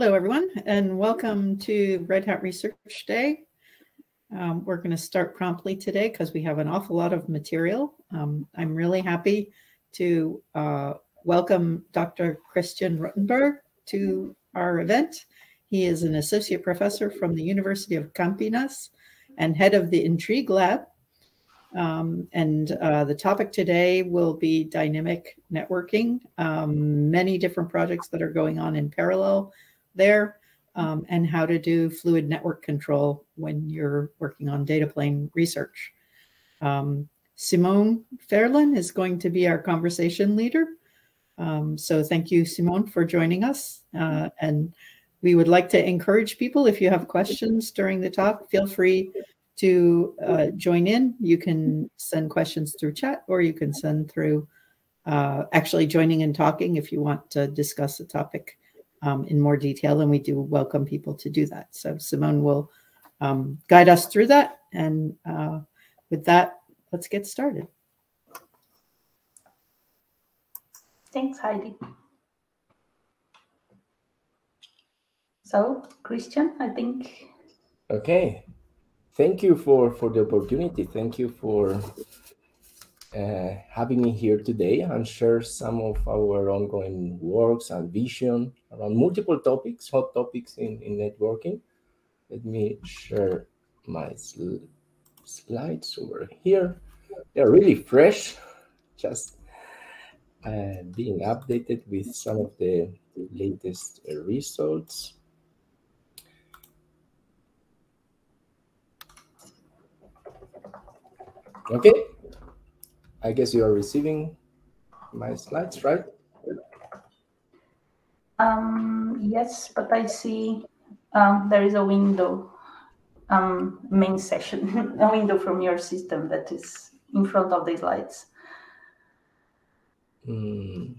Hello, everyone, and welcome to Red Hat Research Day. Um, we're going to start promptly today because we have an awful lot of material. Um, I'm really happy to uh, welcome Dr. Christian Rothenberg to our event. He is an associate professor from the University of Campinas and head of the INTRIG Lab. Um, and uh, the topic today will be dynamic networking, um, many different projects that are going on in parallel there um, and how to do fluid network control when you're working on data plane research. Um, Simone Ferlin is going to be our conversation leader. Um, so thank you, Simone, for joining us. Uh, and we would like to encourage people, if you have questions during the talk, feel free to uh, join in. You can send questions through chat or you can send through uh, actually joining and talking if you want to discuss a topic um, in more detail, and we do welcome people to do that. So Simone will um, guide us through that. And uh, with that, let's get started. Thanks, Heidi. So, Christian, I think. Okay. Thank you for, for the opportunity. Thank you for having me here today and share some of our ongoing works and vision around multiple topics, hot topics in, in networking. Let me share my sl slides over here. They're really fresh, just uh, being updated with some of the latest results. Okay, I guess you are receiving my slides, right? Um, yes, but I see um, there is a window, um, main session, a window from your system that is in front of the slides. Mm.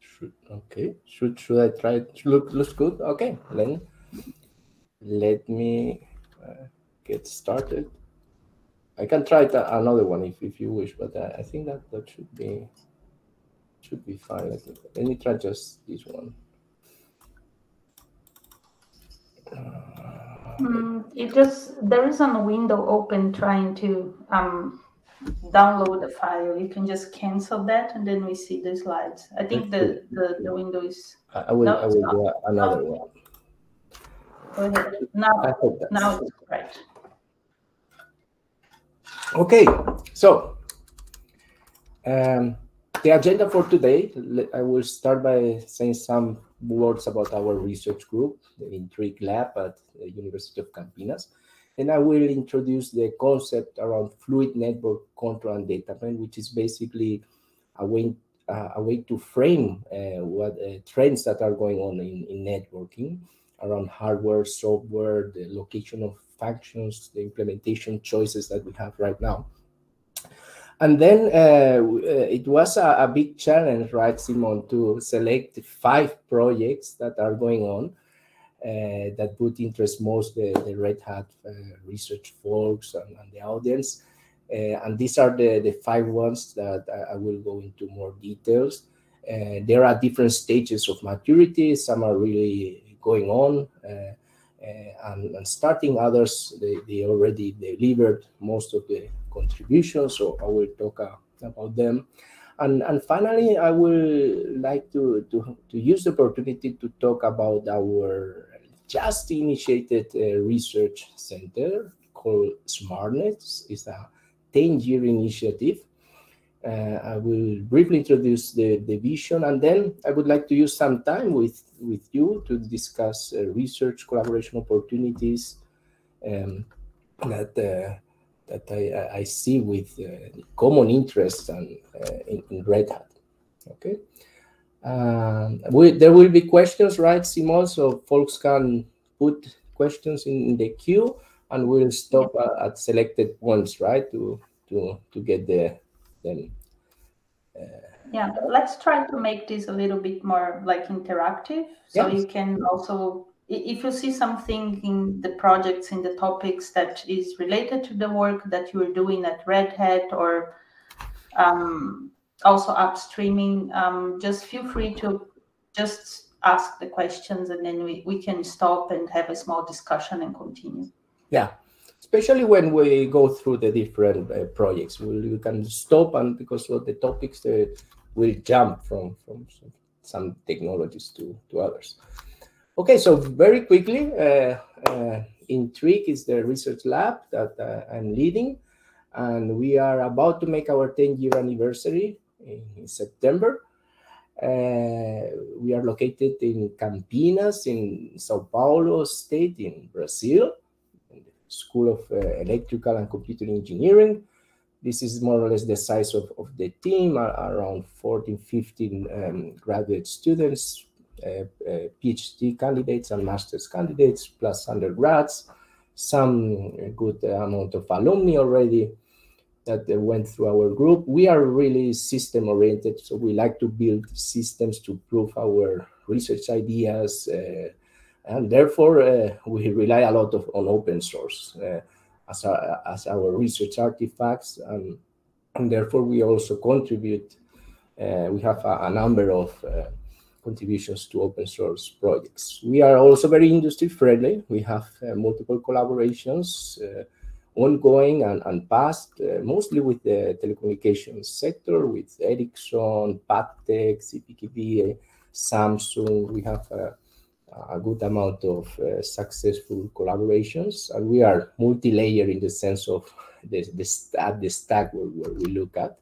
Should, okay, should should I try? It? Look, looks good. Okay, then let me uh, get started. I can try another one if, if you wish, but I, I think that that should be should be fine. Let me, let me try just this one. Mm, it just there is a window open trying to um, download the file. You can just cancel that, and then we see the slides. I think the the, the window is. I will. No, I will do another no. one. Go ahead. Now, now it's correct. Okay, so um, the agenda for today, I will start by saying some words about our research group, the INTRIG Lab at the University of Campinas. And I will introduce the concept around fluid network control and data plane, which is basically a way, uh, a way to frame uh, what uh, trends that are going on in, in networking around hardware, software, the location of functions, the implementation choices that we have right now. And then uh, uh, it was a, a, big challenge, right, Simon, to select five projects that are going on uh, that would interest most the, the Red Hat uh, research folks and, and the audience. Uh, and these are the, the five ones that I, I will go into more details. Uh, there are different stages of maturity. Some are really going on and, and, starting others, they, they already delivered most of the contributions, so I will talk uh, about them. And, and finally, I will like to, to, to use the opportunity to talk about our just initiated uh, research center called SMARTNESS. It's a 10-year initiative uh, I will briefly introduce the, the vision, and then I would like to use some time with, with you to discuss uh, research collaboration opportunities um, that uh, that I, I see with uh, common interests and uh, in, in, Red Hat. Okay, um, we, there will be questions, right, Simon? So folks can put questions in, the queue, and we'll stop uh, at selected points, right, to to to get the them. yeah, let's try to make this a little bit more like interactive, so yes. you can also, if you see something in the projects in the topics that is related to the work that you are doing at Red Hat or um, also upstreaming, um, just feel free to just ask the questions and then we, we can stop and have a small discussion and continue. Yeah, especially when we go through the different uh, projects, we, we, can stop and because of the topics uh, will jump from, from some, technologies to, to others. Okay, so very quickly, uh, uh, INTRIG is the research lab that uh, I'm leading, and we are about to make our 10 year anniversary in, in September. Uh, we are located in Campinas, in Sao Paulo state, in Brazil, School of uh, Electrical and Computer Engineering. This is more or less the size of, of the team, around 14, 15 um, graduate students, uh, uh, PhD candidates and master's candidates, plus undergrads, some good amount of alumni already that went through our group. We are really system oriented, so we like to build systems to prove our research ideas, uh, and therefore uh, we rely a lot of, on open source uh, as, our, as our research artifacts, and, and therefore we also contribute. Uh, we have a, a number of uh, contributions to open source projects. We are also very industry friendly. We have uh, multiple collaborations ongoing and, and past, uh, mostly with the telecommunications sector, with Ericsson, Padtec, CPqD, Samsung. We have a, good amount of uh, successful collaborations, and we are multi-layer in the sense of the, the, at the stack where, where we look at.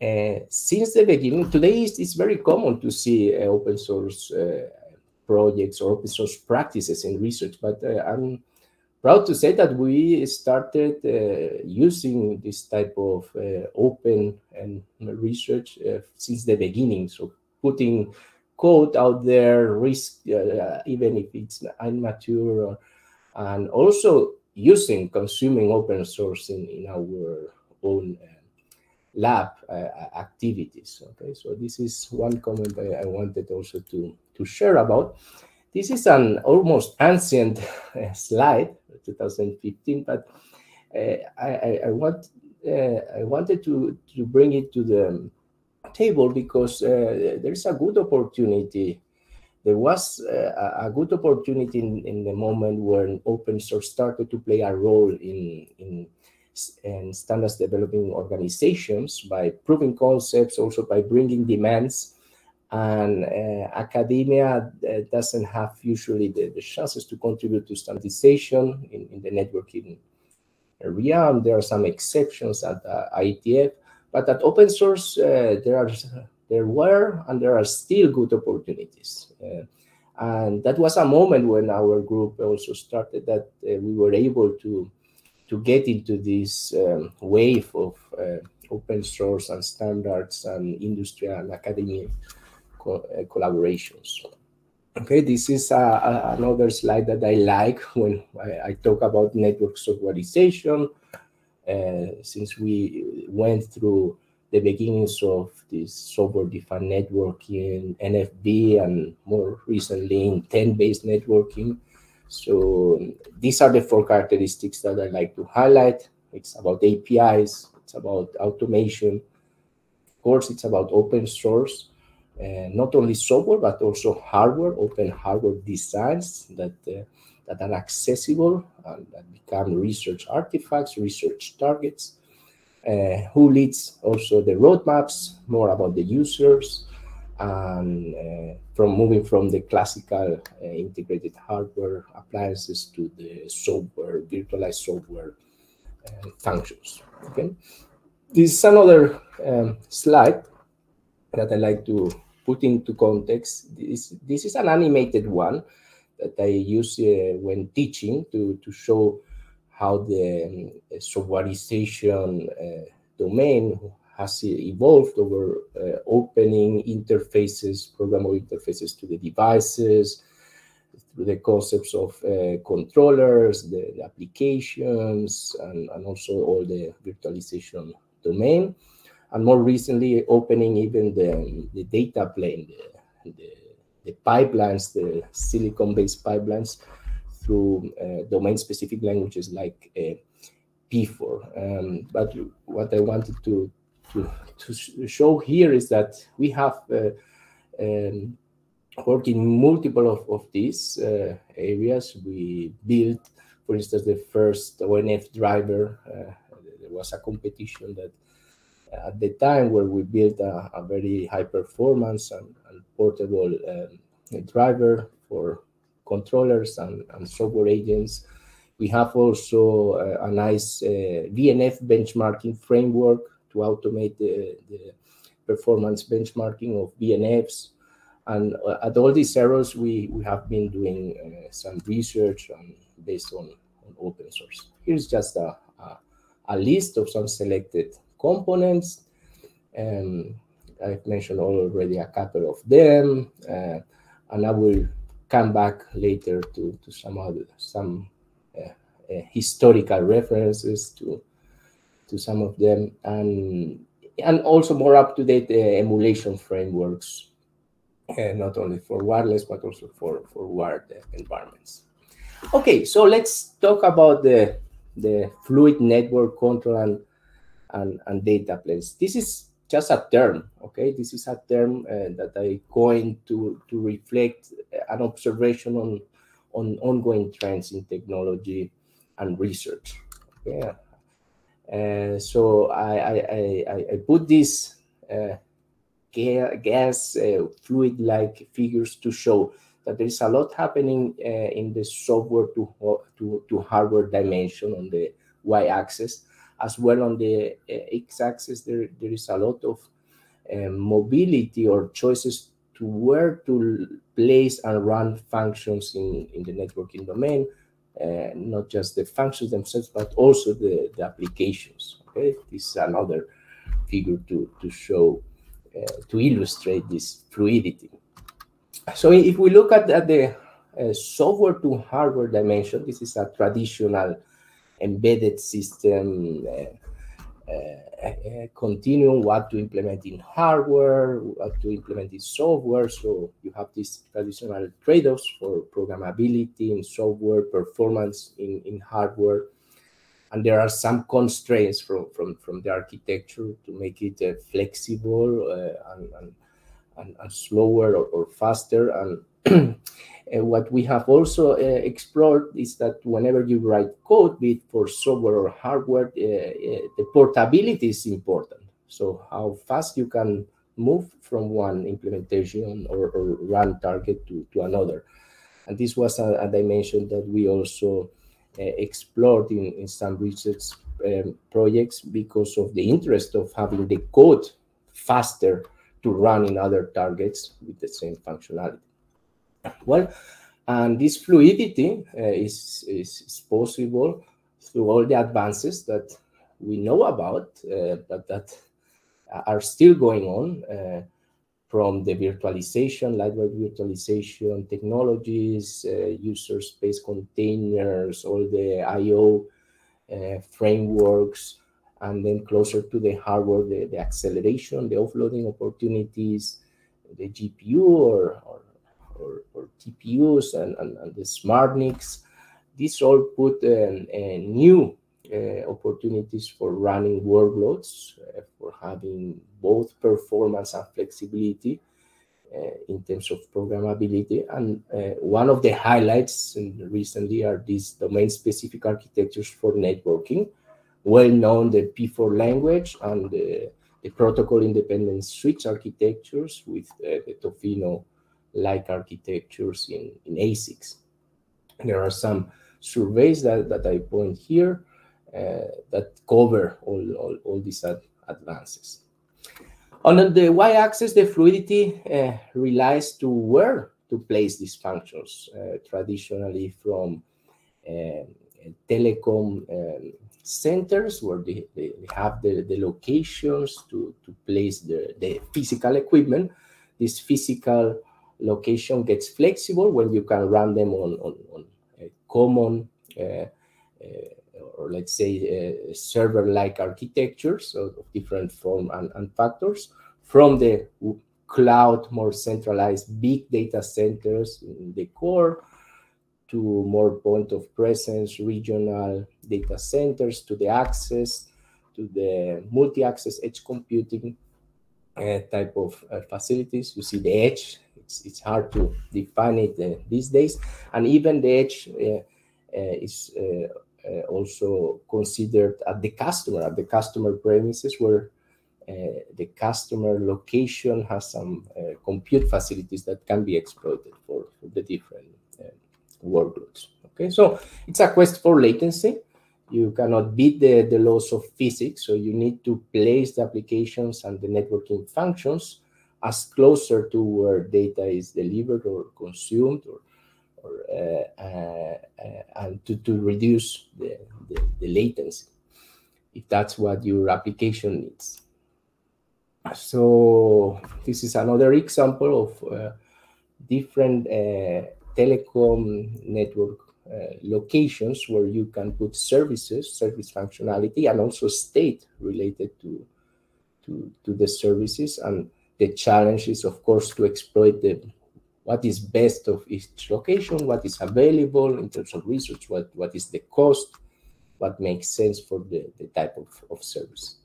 Uh, since the beginning, today it's, very common to see uh, open source uh, projects or open source practices in research, but uh, I'm proud to say that we started uh, using this type of open and research since the beginning. So putting code out there, risk uh, even if it's immature, or, and also using consuming open source in, in our own uh, lab uh, activities. Okay, so this is one comment I, I wanted also to to share about. This is an almost ancient slide 2015. But uh, I, I, want uh, I wanted to to bring it to the table because uh, there is a good opportunity. There was a, a good opportunity in, in the moment when open source started to play a role in in and standards developing organizations by proving concepts, also by bringing demands and uh, academia uh, doesn't have usually the, the, chances to contribute to standardization in, in the networking area. And there are some exceptions at uh, IETF, but at open source, uh, there are there were and there are still good opportunities. Uh, and that was a moment when our group also started that uh, we were able to to get into this um, wave of open source and standards and industry and academia co uh, collaborations. Okay, this is uh, another slide that I like when I, I talk about network softwarization. Uh, since we went through the beginnings of this software-defined networking, NFV, and more recently Intent-based networking. So these are the four characteristics that I like to highlight. It's about APIs, it's about automation. Of course, it's about open source. Uh, not only software but also hardware, open hardware designs that uh, that are accessible and that become research artifacts, research targets. Uh, who leads also the roadmaps, more about the users, and uh, from moving from the classical uh, integrated hardware appliances to the software, virtualized software functions. Okay, this is another um, slide that I like to put into context, this, this is an animated one that I use uh, when teaching to, to show how the um, softwarization uh, domain has evolved over uh, opening interfaces, programmable interfaces to the devices, through the concepts of uh, controllers, the, the applications, and, and, also all the virtualization domain and more recently opening even the, the data plane, the, the, the pipelines, the silicon-based pipelines through uh, domain-specific languages like uh, P4. Um, but what I wanted to, to, to show here is that we have uh, um, work in multiple of, of these uh, areas. We built, for instance, the first ONF driver. Uh, there was a competition that at the time where we built a, a very high performance and, and portable um, driver for controllers and, and, software agents. We have also uh, a nice uh, VNF benchmarking framework to automate the, the performance benchmarking of VNFs. And uh, at all these errors, we, we have been doing uh, some research on, based on, on open source. Here's just a, a, a list of some selected components. and I've mentioned already a couple of them, uh, and I will come back later to, to some other some uh, uh, historical references to to some of them, and and also more up to date uh, emulation frameworks, uh, not only for wireless but also for for wired environments. Okay, so let's talk about the the fluid network control and and, and data planes. This is just a term, okay? This is a term uh, that I coined to, to reflect an observation on, on ongoing trends in technology and research. Yeah. Uh, so I, I, I, I, put these uh, gas uh, fluid-like figures to show that there is a lot happening uh, in the software to, to, to hardware dimension on the y-axis as well on the uh, x-axis, there, there is a lot of um, mobility or choices to where to place and run functions in, in the networking domain, uh, not just the functions themselves, but also the, the applications. Okay, this is another figure to, to show, uh, to illustrate this fluidity. So if we look at, at the uh, software to hardware dimension, this is a traditional embedded system uh, uh, continuum, what to implement in hardware, what to implement in software. So you have these traditional trade-offs for programmability in software, performance in, in hardware. And there are some constraints from, from, from the architecture to make it uh, flexible and, and, and, and, slower or, or faster. And And what we have also uh, explored is that whenever you write code, be it for software or hardware, uh, uh, the portability is important. So how fast you can move from one implementation or, or run target to, to another. And this was a, a dimension that we also uh, explored in, in some research um, projects because of the interest of having the code faster to run in other targets with the same functionality. Well, and this fluidity uh, is, is, is, possible through all the advances that we know about, uh, but that are still going on uh, from the virtualization, lightweight virtualization technologies, uh, user space containers, all the I.O. Uh, frameworks, and then closer to the hardware, the, the acceleration, the offloading opportunities, the GPU or, or or, or TPUs and, and, and, the SmartNICs. These all put um, new uh, opportunities for running workloads, uh, for having both performance and flexibility uh, in terms of programmability. And uh, one of the highlights recently are these domain-specific architectures for networking, well known the P4 language and the, the protocol-independent switch architectures with uh, the Tofino like architectures in, in ASICs. There are some surveys that, that I point here uh, that cover all, all, all these ad advances. On the y-axis, the fluidity uh, relies to where to place these functions, uh, traditionally from uh, telecom um, centers where they, they have the, the locations to, to place the, the physical equipment. This physical location gets flexible when you can run them on, on, on common uh, uh, or let's say uh, server-like architectures of different form and, and factors from the cloud, more centralized big data centers in the core to more point of presence, regional data centers, to the access, to the multi-access edge computing uh, type of uh, facilities. You see the edge it's, it's hard to define it uh, these days. And even the edge uh, uh, is also considered at the customer, at the customer premises where the customer location has some compute facilities that can be exploited for, for the different workloads. Okay, so it's a quest for latency you cannot beat the, the laws of physics, so you need to place the applications and the networking functions as closer to where data is delivered or consumed or, or uh, uh, and to, to reduce the, the, the, latency if that's what your application needs. So this is another example of uh, different uh, telecom network uh, locations where you can put services, service functionality, and also state related to, to, to the services. And the challenge is, of course, to exploit the what is best of each location, what is available in terms of research, what, what is the cost, what makes sense for the, the type of, of service.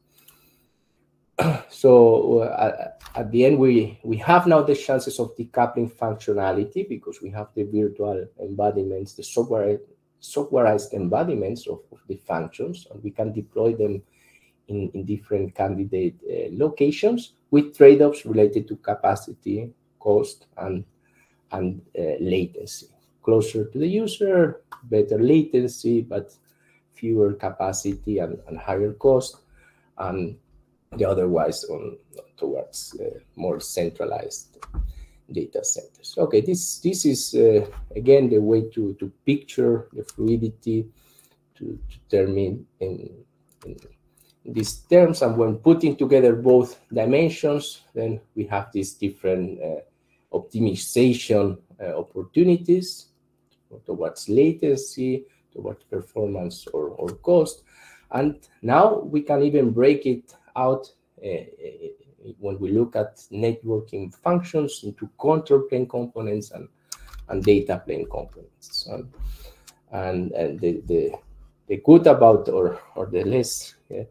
so uh, at the end, we, we have now the chances of decoupling functionality because we have the virtual embodiments, the software softwarized embodiments of, of the functions, and we can deploy them in, in different candidate uh, locations with trade-offs related to capacity, cost, and, and uh, latency. Closer to the user, better latency, but fewer capacity and, and higher cost. And the otherwise on towards uh, more centralized data centers. Okay, this this is uh, again the way to to picture the fluidity to, to determine in, in, these terms, and when putting together both dimensions, then we have these different uh, optimization uh, opportunities towards latency, towards performance or, or cost. And now we can even break it out uh, uh, when we look at networking functions into control plane components and, and data plane components. And, and, and the, the, the good about or, or the less, uh,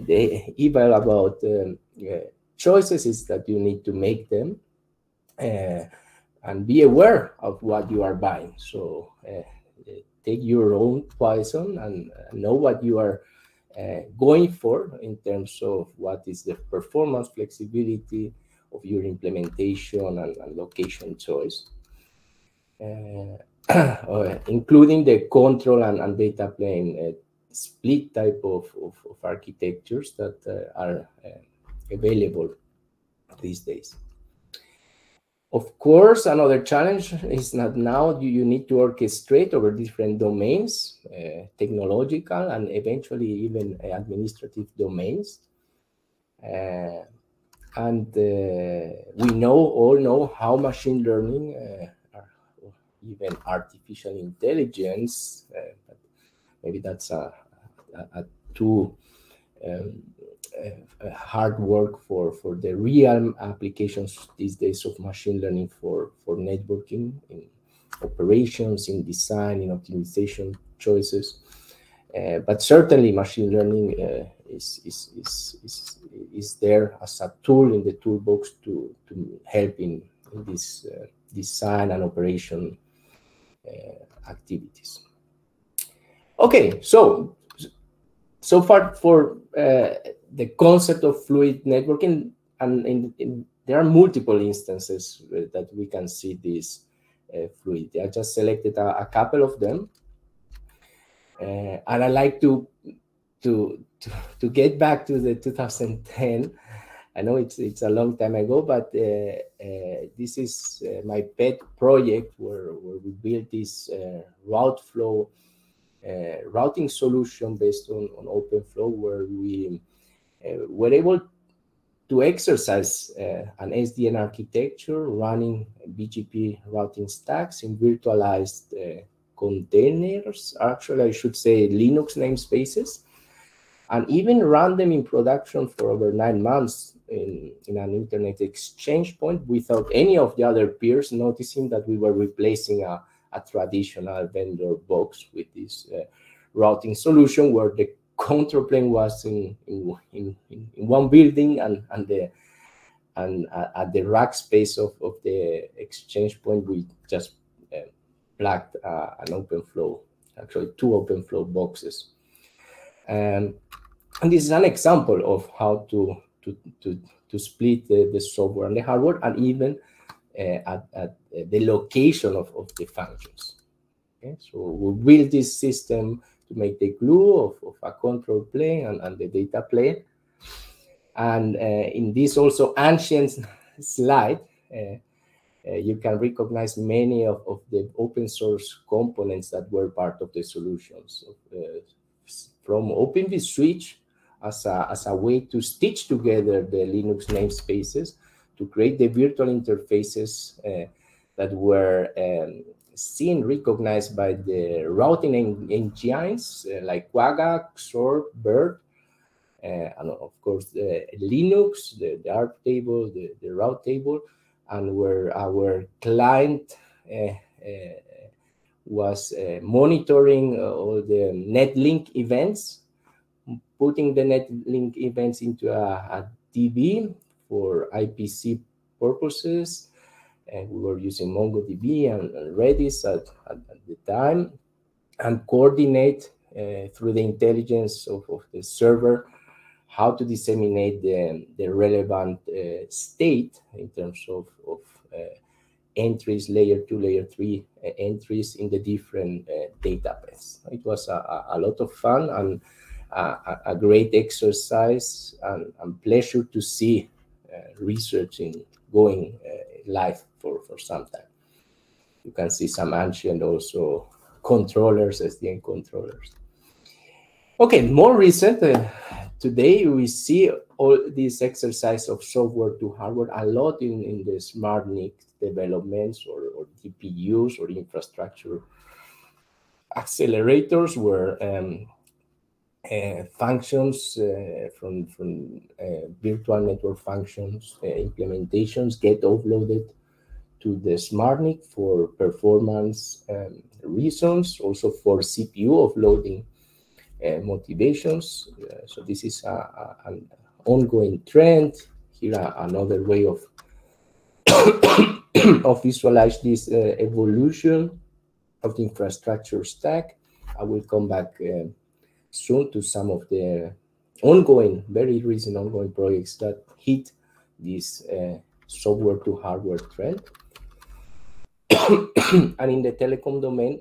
the evil about um, uh, choices is that you need to make them uh, and be aware of what you are buying. So uh, take your own poison and know what you are uh, going for in terms of what is the performance flexibility of your implementation and, and location choice, including the control and, and data plane uh, split type of, of, of architectures that uh, are uh, available these days. Of course, another challenge is that now you, you need to orchestrate over different domains, uh, technological and eventually even administrative domains. Uh, and uh, we know all know how machine learning, even artificial intelligence, uh, maybe that's a, a, a too um, hard work for for the real applications these days of machine learning for for networking in operations in design in optimization choices. Uh, but certainly machine learning uh, is, is, is, is, is there as a tool in the toolbox to, to help in, in this uh, design and operation activities. Okay, so so far for uh, the concept of fluid networking, and in, in, there are multiple instances that we can see this uh, fluidity. I just selected a, a couple of them, uh, and I like to, to to to get back to the 2010. I know it's it's a long time ago, but uh, uh, this is uh, my pet project where, where we built this RouteFlow routing solution based on, on OpenFlow, where we uh, were able to exercise uh, an SDN architecture running BGP routing stacks in virtualized uh, containers, actually I should say Linux namespaces, and even run them in production for over nine months in, in an internet exchange point without any of the other peers noticing that we were replacing a, a traditional vendor box with this uh, routing solution where the control plane was in in, in, in one building and and the and uh, at the rack space of, of the exchange point, we just uh, plugged uh, an OpenFlow, actually two OpenFlow boxes. Um, and this is an example of how to, to, to, to split the, the software and the hardware and even uh, at, at the location of, of the functions. Okay, so we build this system to make the glue of, of a control plane and, and the data plane. And uh, in this also ancient slide, uh, uh, you can recognize many of, of the open source components that were part of the solutions. Uh, from Open vSwitch as a, as a way to stitch together the Linux namespaces to create the virtual interfaces uh, that were um, seen recognized by the routing en engines uh, like Quagga, XORP, BIRD, uh, and of course the Linux, the, the ARP table, the, the route table, and where our client was monitoring all the netlink events, putting the netlink events into a, a DB for IPC purposes, and we were using MongoDB and, and Redis at, at, at, the time, and coordinate uh, through the intelligence of, of, the server how to disseminate the, the relevant uh, state in terms of, of uh, entries, layer two, layer three uh, entries in the different uh, databases. It was a, a, lot of fun and a, a great exercise and, and, pleasure to see uh, researching going live for, for some time. You can see some ancient also controllers, SDN controllers. Okay, more recent, uh, today we see all this exercise of software to hardware a lot in, in the smart NIC developments or, or DPUs or infrastructure accelerators where um, uh, functions uh, from, from uh, virtual network functions implementations get offloaded to the SmartNIC for performance um, reasons, also for CPU offloading uh, motivations. Uh, so this is a, a, an ongoing trend. Here, another way of of visualize this evolution of the infrastructure stack. I will come back soon to some of the ongoing, very recent ongoing projects that hit this uh, software to hardware trend. and in the telecom domain,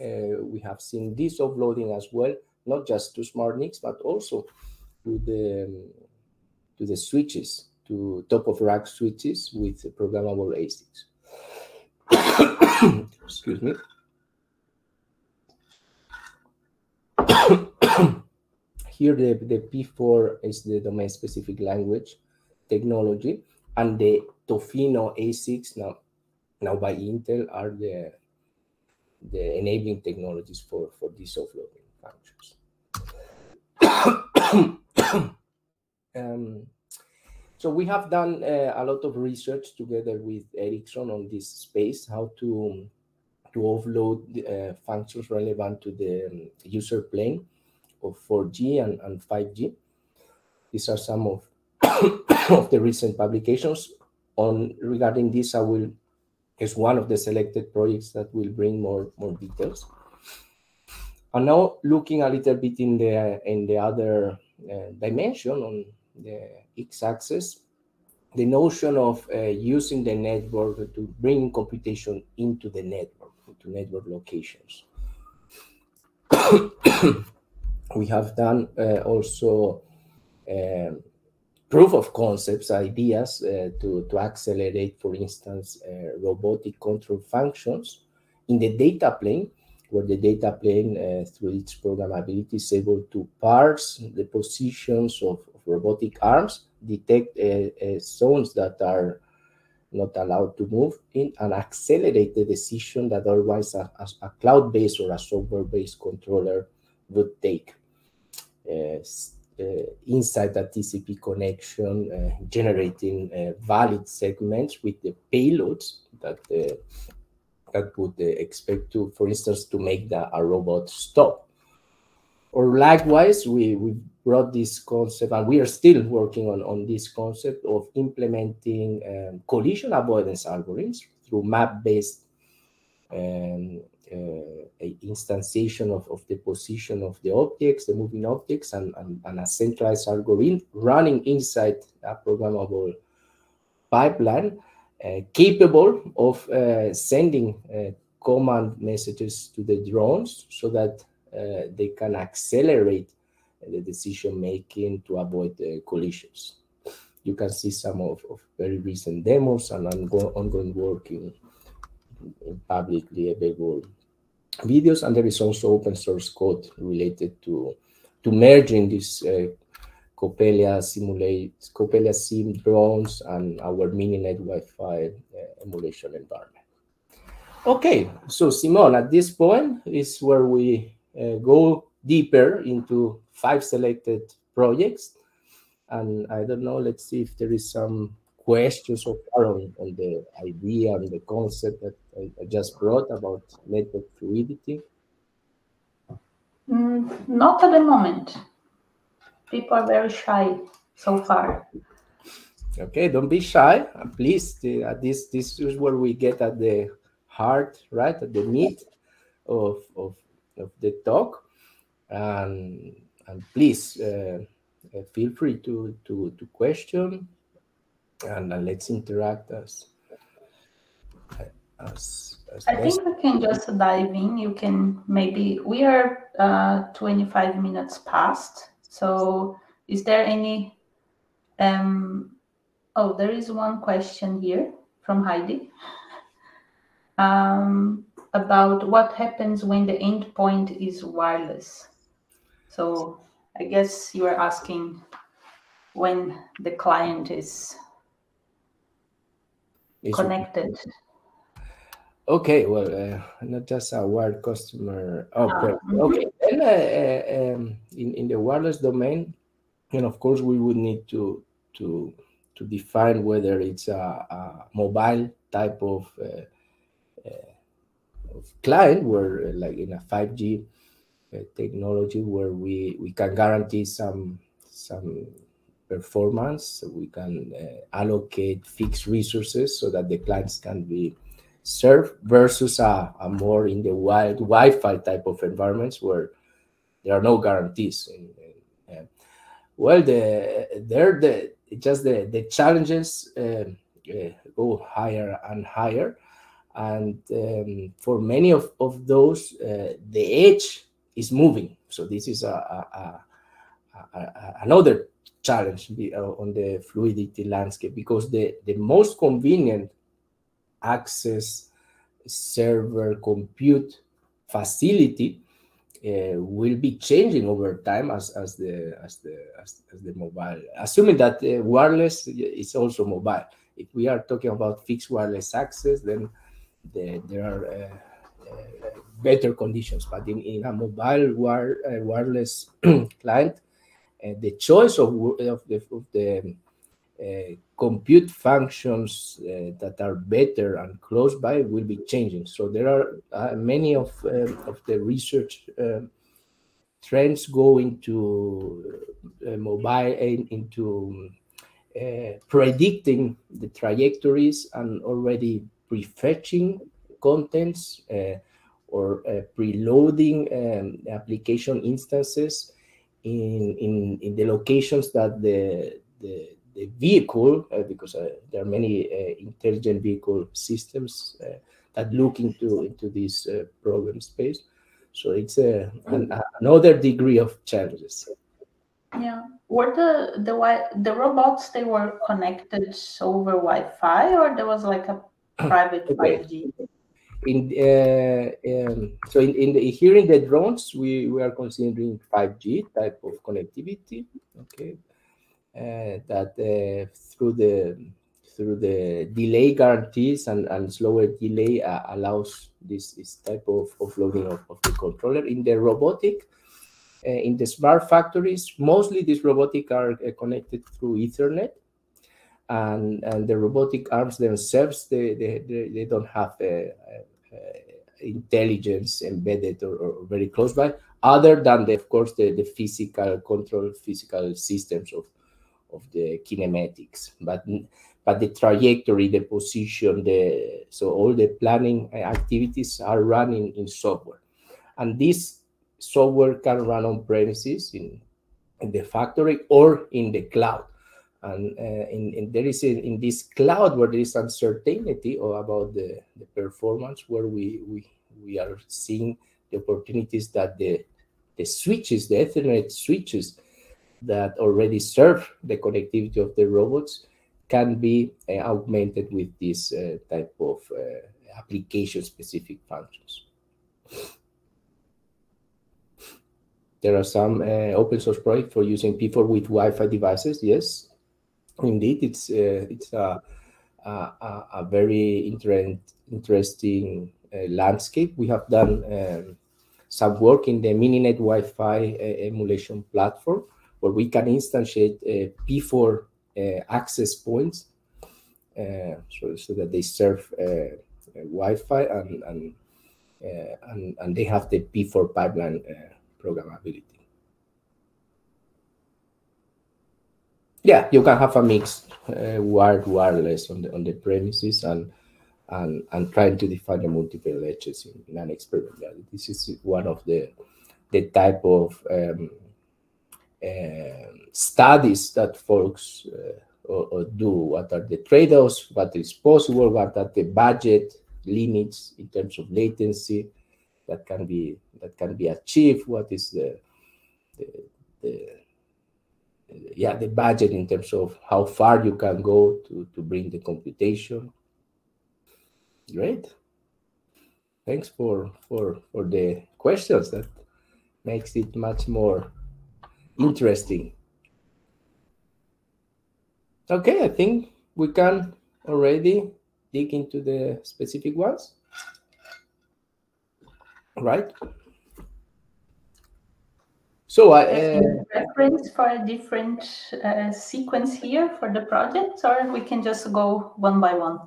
uh, we have seen this offloading as well, not just to smart NICs, but also to the to the switches, to top of rack switches with programmable ASICs. Excuse me. Here, the, the P4 is the domain specific language technology, and the Tofino ASICs now now by Intel are the the enabling technologies for for these offloading functions. um, so we have done uh, a lot of research together with Ericsson on this space, how to to offload uh, functions relevant to the um, user plane of 4G and, and 5G. These are some of, of the recent publications. On regarding this, I will is one of the selected projects that will bring more more details. And now looking a little bit in the in the other uh, dimension on the x-axis, the notion of uh, using the network to bring computation into the network, into network locations. we have done uh, also um, proof of concepts, ideas uh, to, to accelerate, for instance, uh, robotic control functions in the data plane, where the data plane, uh, through its programmability, is able to parse the positions of, of robotic arms, detect uh, uh, zones that are not allowed to move in, and accelerate the decision that otherwise a, a, cloud-based or a software-based controller would take. Uh, uh, inside that TCP connection, uh, generating valid segments with the payloads that that would expect to, for instance, to make the, a robot stop. or likewise, we, we brought this concept, and we are still working on, on this concept of implementing um, collision avoidance algorithms through map-based um, uh, instantiation of, of the position of the objects, the moving objects, and, and, and a centralized algorithm running inside a programmable pipeline uh, capable of uh, sending uh, command messages to the drones so that uh, they can accelerate the decision making to avoid collisions. You can see some of, of very recent demos and ongoing work in publicly available videos, and there is also open source code related to to merging these uh, Coppelia simulate CoppeliaSim drones and our Mininet-WiFi uh, emulation environment. Okay, so Simon, at this point is where we uh, go deeper into five selected projects, and I don't know. Let's see if there is some questions so far on, on the idea and the concept that I, I just brought about network fluidity? Mm, not at the moment. People are very shy so far. Okay, don't be shy. Please, uh, this this is where we get at the heart, right, at the meat of of, of the talk, and and please uh, uh feel free to to to question and uh, let's interact as as, as I think we can just dive in. You can maybe we are uh, 25 minutes past. So is there any um oh there is one question here from Heidi um about what happens when the endpoint is wireless. So I guess you are asking when the client is connected. Okay, well, uh, not just a wired customer. Oh, ah, okay. Then uh, uh, um, in in the wireless domain, and of course, we would need to to to define whether it's a, a mobile type of, uh, uh, of client, where uh, like in a five G technology, where we we can guarantee some some performance. We can uh, allocate fixed resources so that the clients can be served versus a, a more in the wild Wi-Fi type of environments where there are no guarantees. And, well, the there the just the the challenges uh, uh, go higher and higher, and um, for many of of those, uh, the edge is moving. So this is a, a, a another challenge uh, on the fluidity landscape because the, the most convenient access server compute facility uh, will be changing over time as, as the as the as, as the mobile assuming that uh, wireless is also mobile. If we are talking about fixed wireless access then the, there are uh, uh better conditions. But in, in a mobile uh, wireless client the choice of, of the, of the uh, compute functions uh, that are better and close by will be changing. So there are uh, many of, um, of the research um, trends going uh, mobile and into uh, predicting the trajectories and already prefetching contents or preloading um, application instances in, in, in the locations that the, the, the vehicle, uh, because uh, there are many uh, intelligent vehicle systems uh, that look into, into this uh, program space. So it's a, an, another degree of challenges. Yeah. Were the the the robots they were connected over Wi-Fi or there was like a private okay. 5G? In uh, um, so in, in the here in the drones we we are considering 5g type of connectivity okay? Uh, that uh, through the through the delay guarantees and, and slower delay uh, allows this, this type of offloading of, of the controller. In the robotic uh, in the smart factories mostly these robotic are uh, connected through ethernet. And and the robotic arms themselves they they, they, they don't have a, Uh, intelligence embedded or, or, very close by, other than, the, of course, the, the physical control, physical systems of, of the kinematics. But but the trajectory, the position, the so all the planning activities are running in software, and this software can run on premises in, in the factory or in the cloud. And, uh, in, in, there is in, in, this cloud where there is uncertainty about the, the performance, where we, we we are seeing the opportunities that the the switches, the Ethernet switches that already serve the connectivity of the robots can be uh, augmented with this uh, type of uh, application-specific functions. There are some open source projects for using P4 with Wi-Fi devices. Yes, indeed, it's it's a, a, a very inter interesting landscape. We have done um, some work in the Mininet-WiFi emulation platform where we can instantiate P4 uh, access points uh, so, so that they serve uh, Wi-Fi and and, and, and they have the P4 pipeline programmability. Yeah, you can have a mix uh, wired wireless on the on the premises and and and trying to define the multiple edges in, in an experiment. Yeah, this is one of the the type of um, um, studies that folks uh, or, or do. What are the trade-offs? What is possible? What are the budget limits in terms of latency that can be that can be achieved? What is the the, the yeah the budget in terms of how far you can go to to bring the computation great thanks for for for the questions that makes it much more interesting. Okay, I think we can already dig into the specific ones. Right? So I uh, reference for a different uh, sequence here for the project, or we can just go one by one.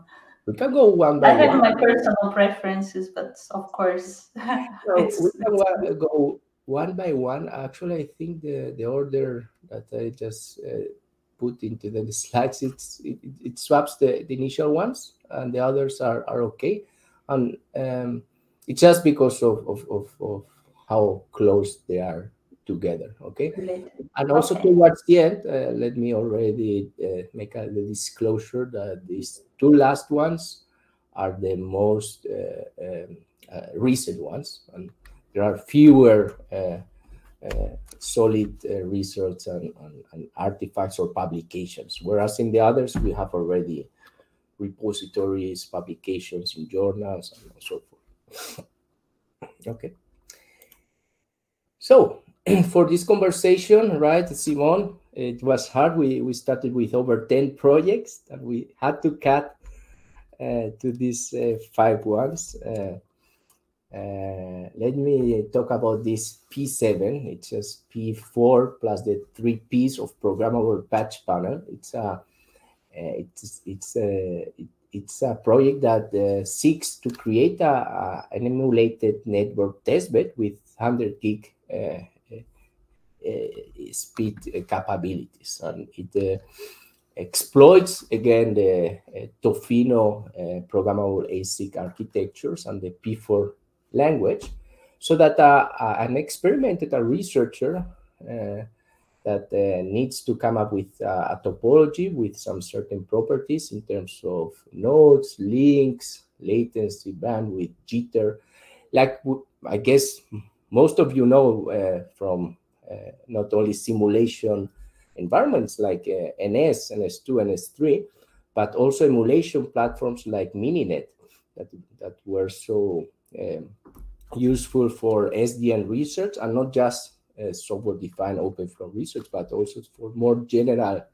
We can go one by one. I have my personal preferences, but of course, so we can go one by one, actually, I think the, the order that I just uh, put into the slides, it's, it, it swaps the, the initial ones and the others are, are okay. And um, it's just because of, of, of, of, how close they are together, okay? And also okay. towards the end, uh, let me already uh, make a disclosure that these two last ones are the most uh, um, uh, recent ones. And there are fewer uh, uh, solid uh, research and, and, and, artifacts or publications, whereas in the others we have already repositories, publications in journals, and so forth. okay. So for this conversation, right, Simon, it was hard. We, we started with over 10 projects and we had to cut uh, to these uh, five ones. Uh, uh, let me talk about this P7. It's just P4 plus the three P's of programmable patch panel. It's a uh, it's it's a it's a project that uh, seeks to create a, a, an emulated network testbed with 100 gig uh, uh, speed capabilities, and it exploits again the Tofino programmable ASIC architectures and the P4 language so that uh, an experimenter, a researcher that uh, needs to come up with uh, a topology with some certain properties in terms of nodes, links, latency, bandwidth, jitter. Like I guess most of you know uh, from not only simulation environments like NS, NS2, NS3, but also emulation platforms like Mininet that, that were so um, useful for SDN research and not just uh, software-defined OpenFlow research, but also for more general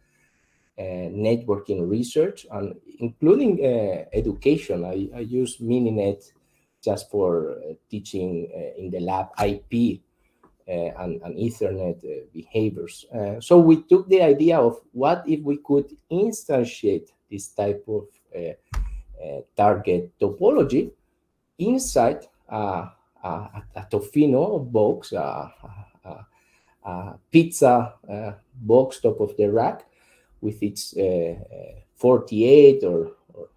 uh, networking research and including uh, education. I, I, use Mininet just for uh, teaching uh, in the lab IP uh, Uh, and, and, Ethernet uh, behaviors. Uh, so we took the idea of what if we could instantiate this type of target topology inside a, a, Tofino box, a, pizza uh, box top of the rack with its uh, 48 or, or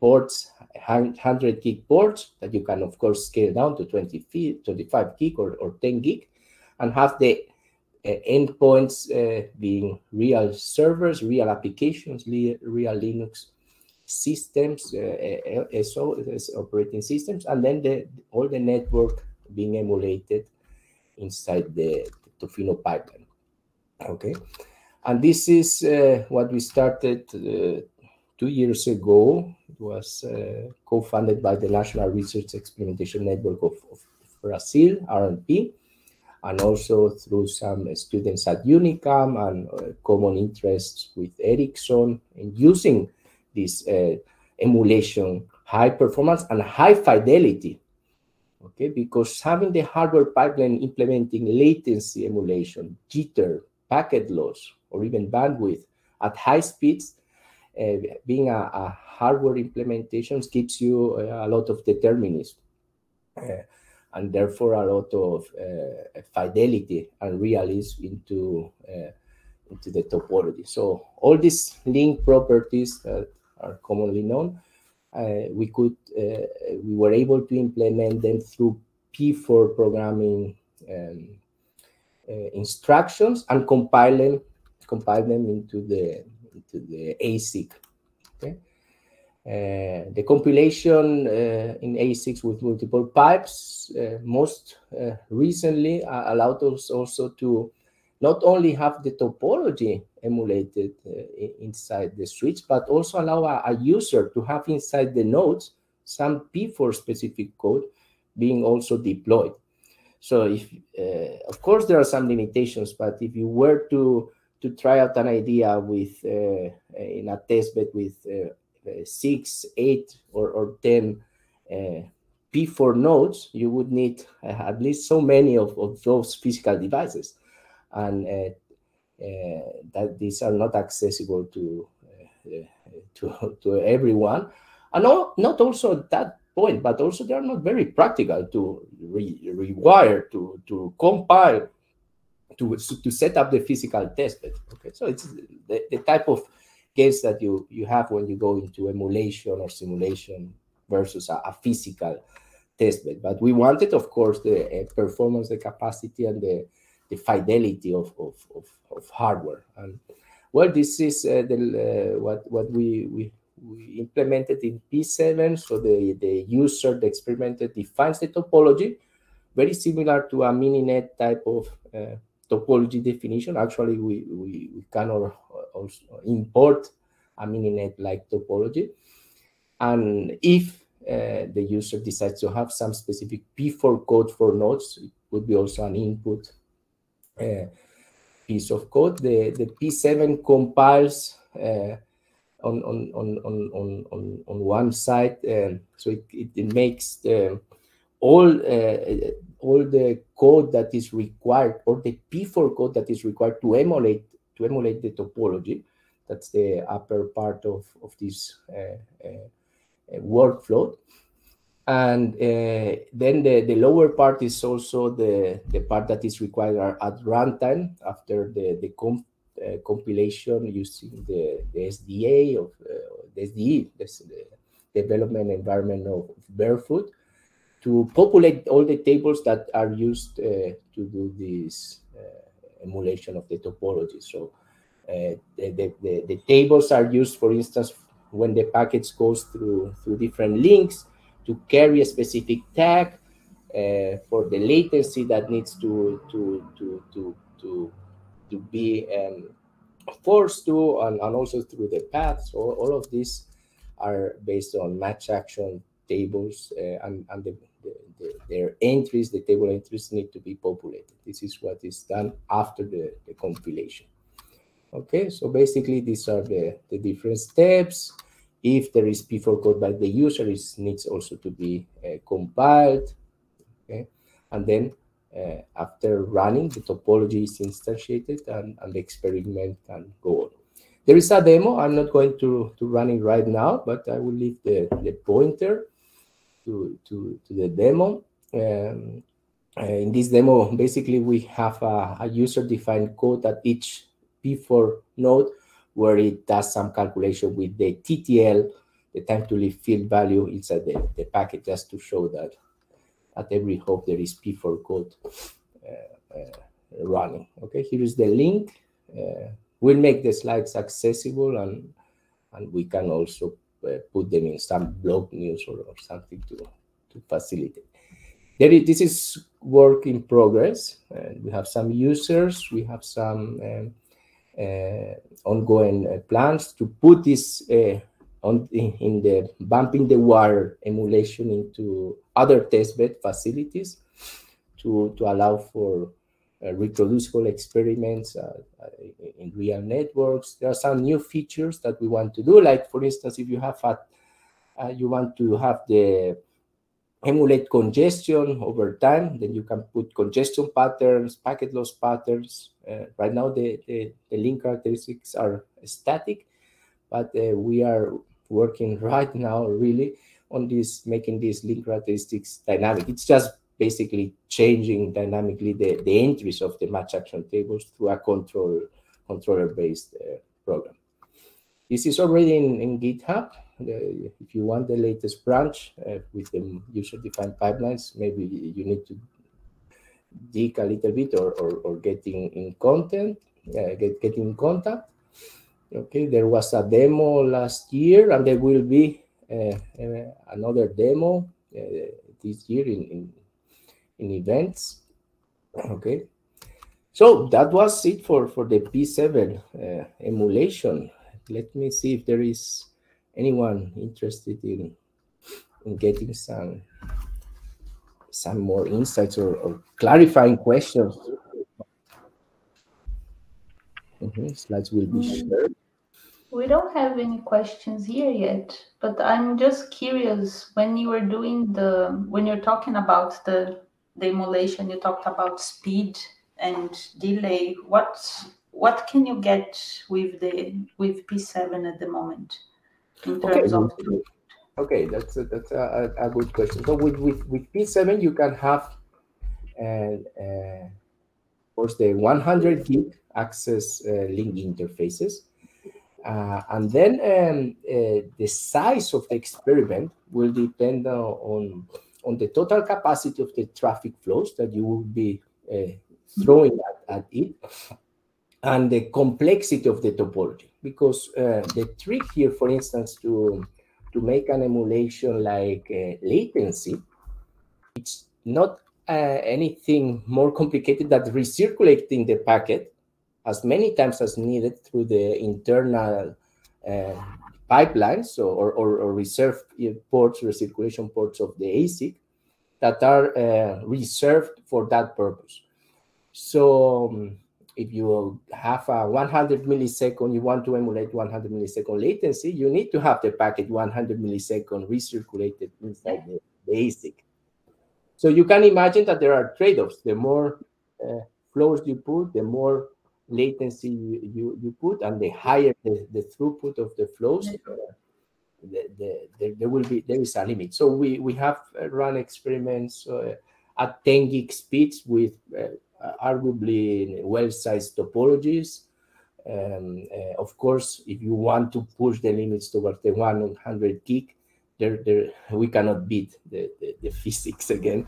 ports, 100 gig ports that you can, of course, scale down to 20 feet, 25 gig or, or 10 gig, and have the uh, endpoints uh, being real servers, real applications, real Linux systems, uh, SO operating systems, and then the, all the network being emulated inside the, the Tofino pipeline. Okay, and this is uh, what we started uh, two years ago. It was uh, co-funded by the National Research Experimentation Network of, of Brazil, RNP, and also through some students at Unicamp and uh, common interests with Ericsson in using this uh, emulation, high performance and high fidelity. Okay, because having the hardware pipeline implementing latency emulation, jitter, packet loss, or even bandwidth at high speeds, being a, a, hardware implementation gives you uh, a lot of determinism. Uh, and therefore a lot of uh, fidelity and realism into uh, into the topology. So all these link properties that are commonly known, uh, we could uh, we were able to implement them through P4 programming um, uh, instructions and compile them compile them into the into the ASIC. Okay. Uh, the compilation uh, in ASICs with multiple pipes uh, most recently allowed us also to not only have the topology emulated inside the switch, but also allow a, a user to have inside the nodes some P4 specific code being also deployed. So if, uh, of course, there are some limitations, but if you were to to try out an idea with uh, in a test bed with uh, uh, six, eight, or, or 10 uh, P4 nodes, you would need uh, at least so many of, of those physical devices. And that these are not accessible to, to, to everyone. And not, not also at that point, but also they are not very practical to re rewire, to, to compile, to, to set up the physical test bed. Okay, so it's the, the type of games that you you have when you go into emulation or simulation versus a, a physical test bed. But we wanted, of course, the uh, performance, the capacity, and the the fidelity of of, of, of hardware. And well, this is uh, the uh, what what we we we implemented in P7. So the the user, the experimenter, defines the topology, very similar to a mininet type of uh, topology definition. Actually, we, we, we can also import a mininet like topology. And if uh, the user decides to have some specific P4 code for nodes, it would be also an input uh, piece of code. The, the P7 compiles uh, on, on, on, on, on, on one side, um, so it, it, it makes the, all uh, all the code that is required or the P4 code that is required to emulate to emulate the topology. That's the upper part of, of this uh, uh, workflow. And uh, then the, the lower part is also the, the part that is required at runtime after the, the comp, uh, compilation using the, the SDA of uh, the SDE, the development environment of Barefoot to populate all the tables that are used uh, to do this uh, emulation of the topology. So uh, the, the, the, tables are used, for instance, when the package goes through, through different links to carry a specific tag uh, for the latency that needs to, to, to, to, to, to be um, forced to, and, and also through the paths. So all of these are based on match action tables uh, and, and the, the, the, their entries, the table entries need to be populated. This is what is done after the, the compilation. Okay, so basically these are the, the different steps. If there is P4 code by the user, it needs also to be uh, compiled. Okay, and then uh, after running, the topology is instantiated and, and the experiment can go on. There is a demo. I'm not going to, to run it right now, but I will leave the, the pointer to, to, the demo. Um, uh, in this demo, basically, we have a, a user-defined code at each P4 node where it does some calculation with the TTL, the time to live field value inside the, the packet, just to show that at every hop there is P4 code uh, uh, running. Okay, here is the link. Uh, we'll make the slides accessible and and we can also put them in some blog news or, or something to, to facilitate. There is, this is work in progress. we have some users, we have some um, uh, ongoing uh, plans to put this uh, on in, in, the bumping the wire emulation into other testbed facilities to, to allow for reproducible experiments uh, uh, in real networks. There are some new features that we want to do, like for instance, if you have a, you want to have the emulate congestion over time, then you can put congestion patterns, packet loss patterns. Uh, right now, the, the, the, link characteristics are static, but uh, we are working right now really on this, making these link characteristics dynamic. It's just basically changing dynamically the, the entries of the match action tables through a control controller-based uh, program. This is already in, in GitHub. Uh, if you want the latest branch uh, with the user-defined pipelines, maybe you need to dig a little bit or, or, or getting in content, uh, get, getting in contact. Okay, there was a demo last year, and there will be uh, uh, another demo this year in, in in events. Okay, so that was it for for the P7 uh, emulation. Let me see if there is anyone interested in in getting some some more insights or, or clarifying questions. Mm -hmm. Slides will be mm-hmm. shared. We don't have any questions here yet, but I'm just curious when you were doing the when you're talking about the the emulation, you talked about speed and delay. What what can you get with the with P7 at the moment in terms okay. of Okay, that's a, that's a, a, good question. So with, with, with P7, you can have, uh, uh, of course, the 100 gig access uh, link interfaces. Uh, and then um, uh, the size of the experiment will depend on on the total capacity of the traffic flows that you will be uh, throwing at, at, it and the complexity of the topology. Because uh, the trick here, for instance, to, to make an emulation like uh, latency, it's not uh, anything more complicated than recirculating the packet as many times as needed through the internal uh, pipelines or, or, or reserved ports, recirculation ports of the ASIC that are uh, reserved for that purpose. So um, if you have a 100 millisecond, you want to emulate 100 millisecond latency, you need to have the packet 100 millisecond recirculated inside the, the ASIC. So you can imagine that there are trade-offs. The more uh, flows you put, the more latency you, you, you, put, and the higher the, the throughput of the flows, the, the, the, there will be there is a limit. So we we have run experiments uh, at 10 gig speeds with uh, arguably well-sized topologies. Um, uh, of course, if you want to push the limits towards the 100 gig, there, there we cannot beat the, the, the physics again,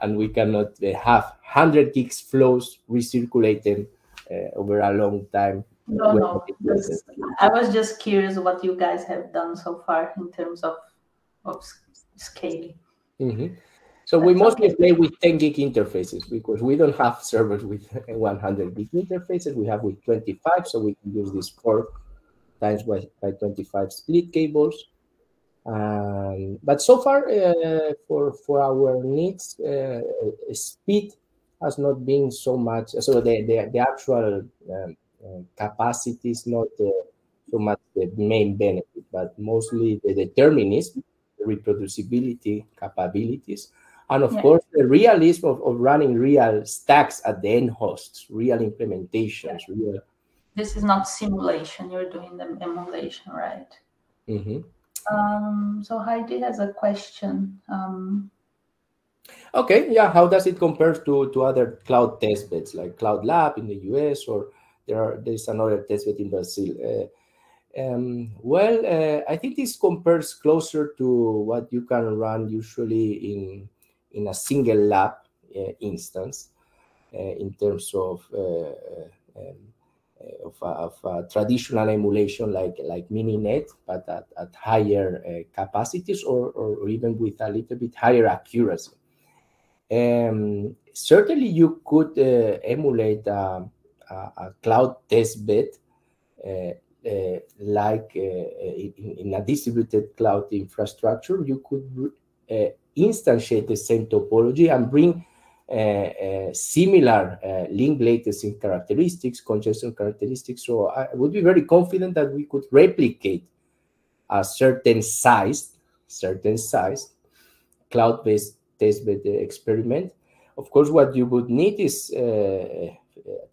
and we cannot have 100 gigs flows recirculating uh, over a long time no, no. I was just curious what you guys have done so far in terms of of scaling. Mm-hmm. So That's we mostly okay. play with 10 gig interfaces because we don't have servers with 100 gig interfaces. We have with 25, so we can use these four times by, by 25 split cables. Um, but so far, uh, for for our needs, uh, speed has not been so much. So the the, the actual um, capacity is not so much the main benefit, but mostly the determinism, the reproducibility capabilities, and of yeah. course the realism of, of running real stacks at the end hosts, real implementations, yeah. real. This is not simulation. You're doing the emulation, right? Mm-hmm. Um, so Heidi has a question. Um, okay, yeah. How does it compare to, to other cloud testbeds like CloudLab in the US or there are there's another testbed in Brazil? Uh, um, well, uh, I think this compares closer to what you can run usually in in a single lab uh, instance uh, in terms of uh, um, of, of uh, traditional emulation like like mininet, but at, at higher uh, capacities or, or even with a little bit higher accuracy. Um, certainly, you could uh, emulate a, a, a, cloud test bed uh, like uh, in, in, a distributed cloud infrastructure, you could uh, instantiate the same topology and bring similar link latency characteristics, congestion characteristics. So I would be very confident that we could replicate a certain size, certain size cloud-based testbed experiment. Of course, what you would need is uh,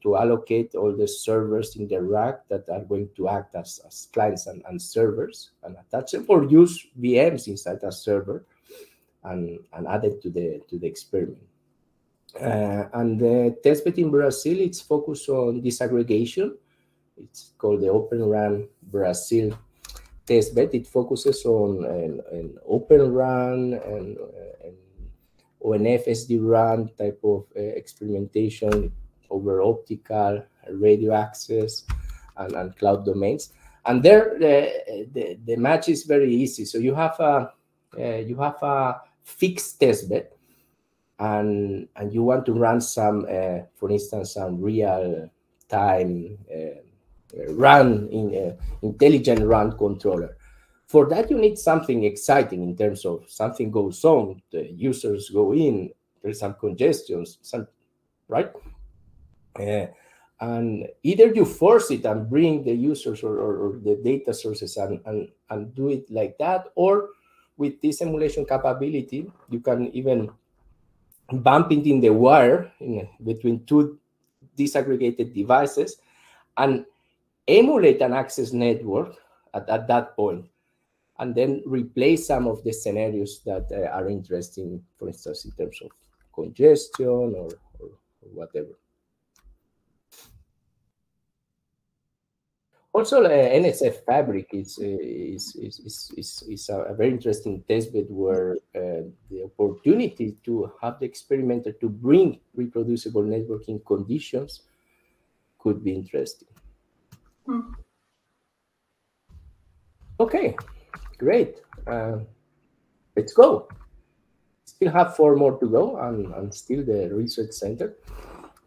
to allocate all the servers in the rack that are going to act as, as clients and, and servers and attach them or use VMs inside a server and, and add it to the to the experiment. Uh, and the testbed in Brazil, it's focused on disaggregation. It's called the Open RAN Brazil testbed. It focuses on an, an Open RAN and, uh, and ONF SD-RAN type of uh, experimentation over optical, radio access, and, and cloud domains. And there, the, the, the match is very easy. So you have a uh, you have a fixed testbed, and and you want to run some, uh, for instance, some real time uh, RAN in uh, intelligent RAN controller. For that, you need something exciting in terms of something goes on, the users go in, there's some congestion, some right. Uh, and either you force it and bring the users or, or, or, the data sources and, and, and do it like that, or with this emulation capability, you can even bump it in the wire in, between two disaggregated devices and emulate an access network at, at that point and then replace some of the scenarios that uh, are interesting, for instance, in terms of congestion or, or, or whatever. Also, uh, NSF Fabric is, uh, is, is, is, is, is a, very interesting testbed where uh, the opportunity to have the experimenter to bring reproducible networking conditions could be interesting. Hmm. Okay, great. Uh, let's go. Still have four more to go and, and still the research center.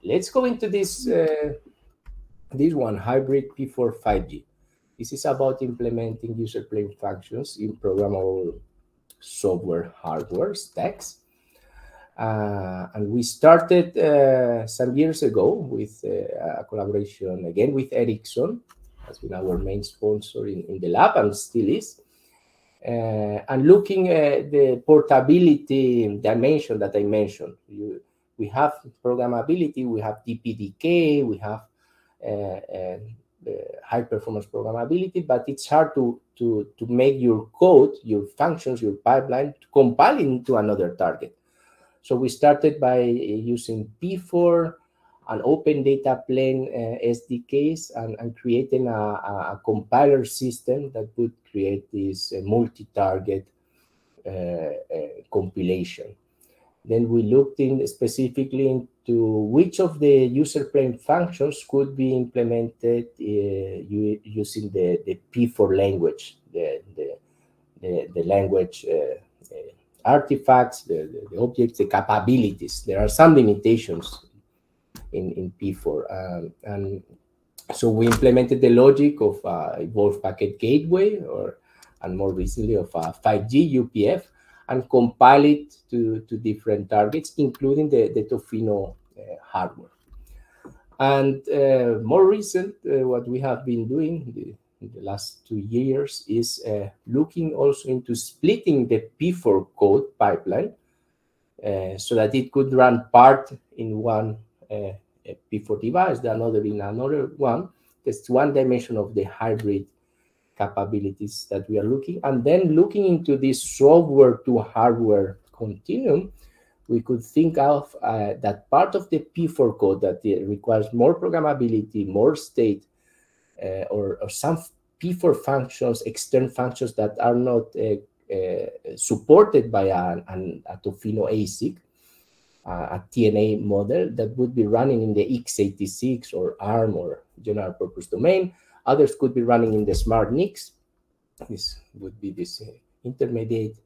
Let's go into this uh, this one, hybrid P4 5G. This is about implementing user plane functions in programmable software hardware stacks. Uh, and we started uh, some years ago with uh, a collaboration again with Ericsson, has been our main sponsor in, in the lab and still is. Uh, and looking at the portability dimension that I mentioned, you, we have programmability, we have DPDK, we have uh, high performance programmability, but it's hard to, to, to make your code, your functions, your pipeline to compile into another target. So we started by using P4 an open data plane uh, SDKs and, and creating a, a, compiler system that would create this uh, multi-target uh, uh compilation. Then we looked in specifically into which of the user plane functions could be implemented uh, using the, the P4 language, the, the, the, the language artifacts, the, the, objects, the capabilities. There are some limitations in, in P4. Um, and so we implemented the logic of uh, Evolved Packet Gateway or and more recently of a 5G UPF and compile it to, to different targets, including the, the Tofino uh, hardware. And uh, more recent, uh, what we have been doing the, in the last two years is uh, looking also into splitting the P4 code pipeline uh, so that it could run part in one uh, P4 device, the another in another one. That's one dimension of the hybrid capabilities that we are looking. And then looking into this software to hardware continuum, we could think of uh, that part of the P4 code that requires more programmability, more state, uh, or, or, some P4 functions, external functions that are not uh, uh supported by a Tofino ASIC, uh, a TNA model that would be running in the x86 or ARM or general purpose domain. Others could be running in the smart NICs. This would be this uh, intermediate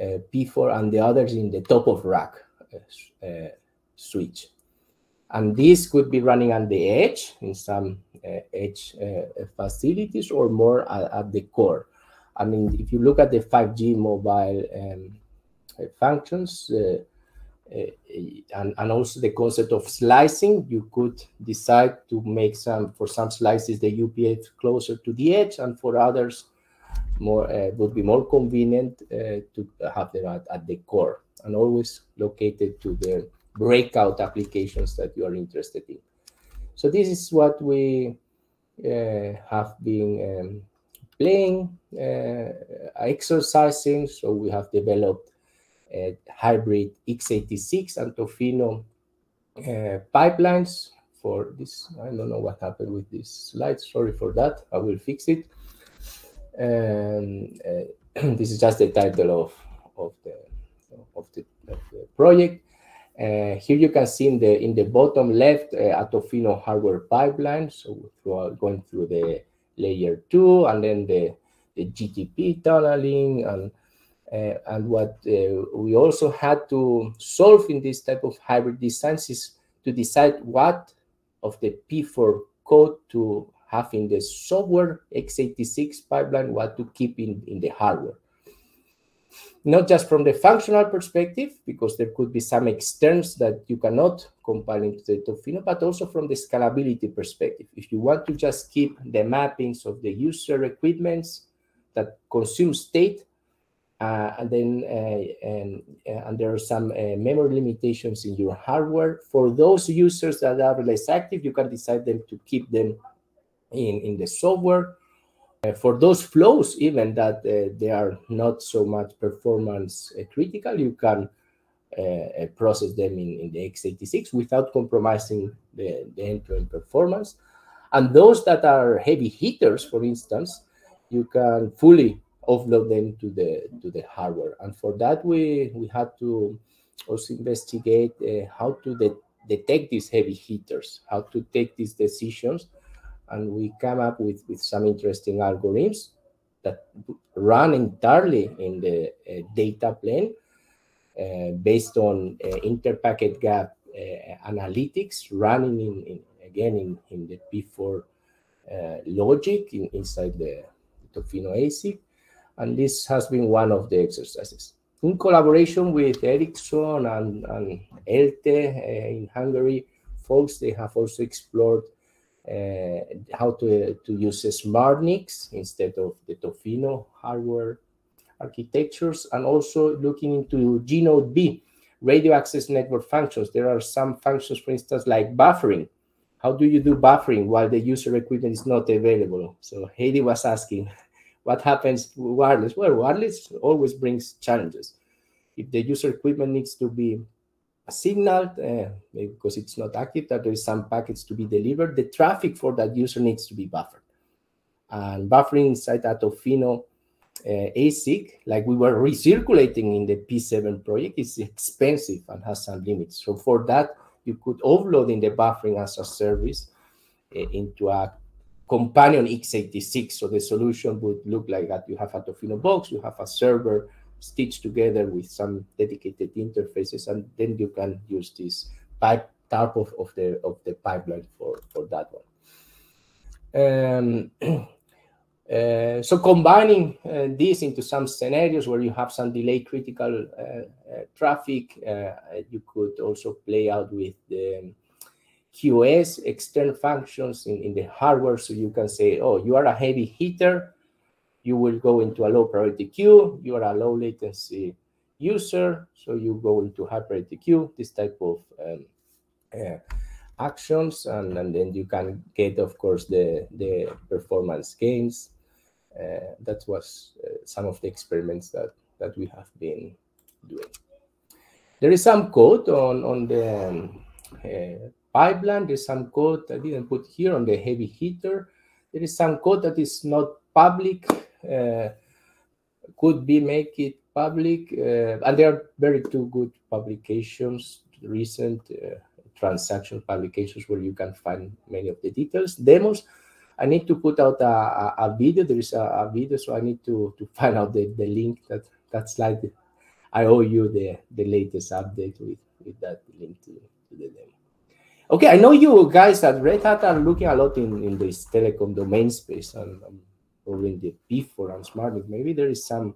uh, P4 and the others in the top of rack uh, uh, switch. And this could be running on the edge in some edge facilities or more at, at, the core. I mean, if you look at the 5G mobile um, functions, uh, and, and also the concept of slicing, you could decide to make some, for some slices, the UPF closer to the edge, and for others, more uh, would be more convenient uh, to have them at, at, the core and always located to the breakout applications that you are interested in. So this is what we uh, have been um, playing, exercising. So we have developed hybrid x86 and Tofino uh, pipelines for this. I don't know what happened with this slide. Sorry for that. I will fix it. Um, uh, this is just the title of, of, the, of, the, of the project. Uh, here you can see in the in the bottom left uh, a Tofino hardware pipeline. So going through the layer two and then the, the GTP tunneling and and what uh, we also had to solve in this type of hybrid designs is to decide what of the P4 code to have in the software x86 pipeline, what to keep in, in the hardware. Not just from the functional perspective, because there could be some externs that you cannot compile into the Tofino, but also from the scalability perspective. If you want to just keep the mappings of the user equipments that consume state, uh, and then uh, and, uh, and there are some uh, memory limitations in your hardware. For those users that are less active, you can decide them to keep them in, in the software. Uh, for those flows, even that uh, they are not so much performance critical, you can process them in, in the x86 without compromising the, the end-to-end performance. And those that are heavy hitters, for instance, you can fully offload them to the to the hardware. And for that, we we had to also investigate uh, how to de detect these heavy hitters, how to take these decisions, and we come up with with some interesting algorithms that run entirely in the uh, data plane uh, based on uh, interpacket gap uh, analytics running in, in, again in, in the P4 uh, logic in, inside the Tofino ASIC and this has been one of the exercises. In collaboration with Ericsson and, and ELTE uh, in Hungary, folks, they have also explored uh, how to, to use smart NICs instead of the Tofino hardware architectures, and also looking into gNodeB, radio access network functions. There are some functions, for instance, like buffering. How do you do buffering while the user equipment is not available? So Heidi was asking, what happens wireless? Well, wireless always brings challenges. If the user equipment needs to be signaled uh, because it's not active, that there is some packets to be delivered, the traffic for that user needs to be buffered. And buffering inside that Tofino uh, ASIC, like we were recirculating in the P7 project, is expensive and has some limits. So for that, you could offload in the buffering as a service uh, into a companion x86. So the solution would look like that. You have a Tofino box, you have a server stitched together with some dedicated interfaces, and then you can use this pipe type of, of the of the pipeline for, for that one. Um, uh, so combining uh, this into some scenarios where you have some delay critical uh, uh traffic, uh, you could also play out with the QoS external functions in, in the hardware. So you can say, oh, you are a heavy hitter. You will go into a low priority queue. You are a low latency user. So you go into high priority queue, this type of um, uh, actions. And, and then you can get, of course, the, the performance gains. Uh, that was uh, some of the experiments that, that we have been doing. There is some code on, on the um, uh, pipeline. There's some code I didn't put here on the heavy hitter. There is some code that is not public, uh, could be make it public. Uh, and there are very two good publications, recent uh, transaction publications where you can find many of the details. Demos, I need to put out a, a, a video. There is a, a, video, so I need to, to find out the, the link that that slide. I owe you the, the latest update with, with that link to, to the demo. Okay, I know you guys at Red Hat are looking a lot in, in this telecom domain space and um, probably in the P4 and SmartNIC. Maybe there is some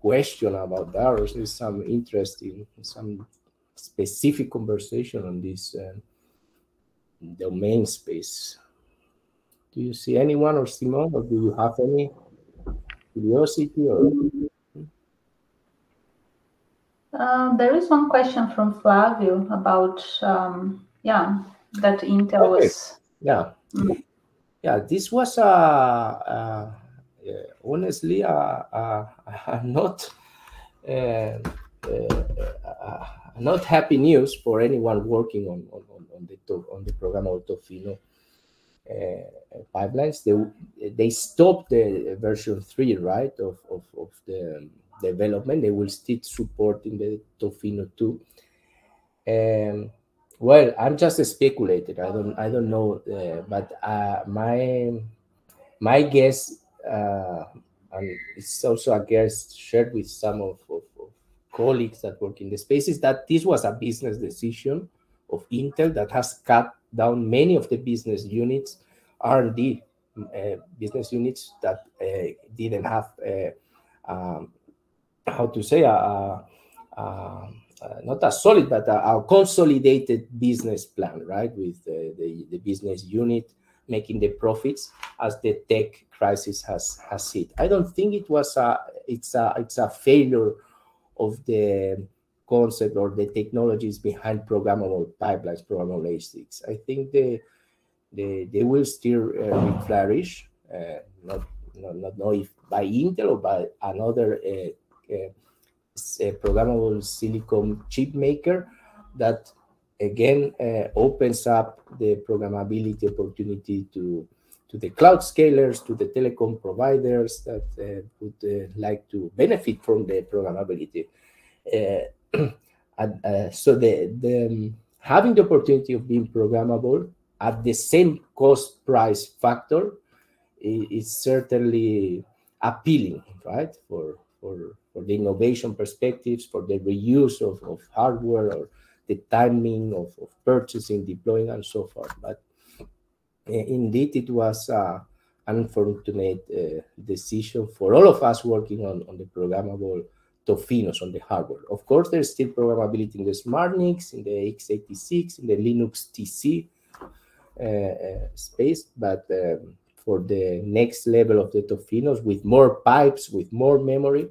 question about that or there is some interest in some specific conversation on this uh, domain space. Do you see anyone or Simon, or do you have any curiosity or? Uh, there is one question from Flavio about, um, yeah, that Intel okay. was. Yeah. Mm. Yeah, this was a, a, a honestly a, a, a not uh, uh, not happy news for anyone working on on, on the on the programmable Tofino uh, pipelines. They they stopped the version three right of, of, of the development. They will still support in the Tofino two. Um, well, I'm just speculating. I don't I don't know, uh, but uh, my my guess, uh, and it's also a guess shared with some of, of colleagues that work in the space is that this was a business decision of Intel that has cut down many of the business units, R&D uh, business units that uh, didn't have, uh, um, how to say, a, a, a, not a solid, but a, consolidated business plan, right, with the, the business unit making the profits as the tech crisis has has hit. I don't think it was a it's a it's a failure of the concept or the technologies behind programmable pipelines, programmable ASICs. I think they they, they will still uh, flourish. Uh, not, not not know if by Intel or by another uh, uh, uh programmable silicon chip maker that again uh, opens up the programmability opportunity to to the cloud scalers, to the telecom providers that uh, would uh, like to benefit from the programmability. And, so the, the um, having the opportunity of being programmable at the same cost price factor is, is certainly appealing, right? For for for the innovation perspectives, for the reuse of, of hardware or the timing of, of purchasing, deploying, and so forth. But Eh, indeed, it was uh, an unfortunate uh, decision for all of us working on, on the programmable Tofinos on the hardware. Of course, there's still programmability in the SmartNICs, in the x86, in the Linux TC uh, space, but um, for the next level of the Tofinos with more pipes, with more memory,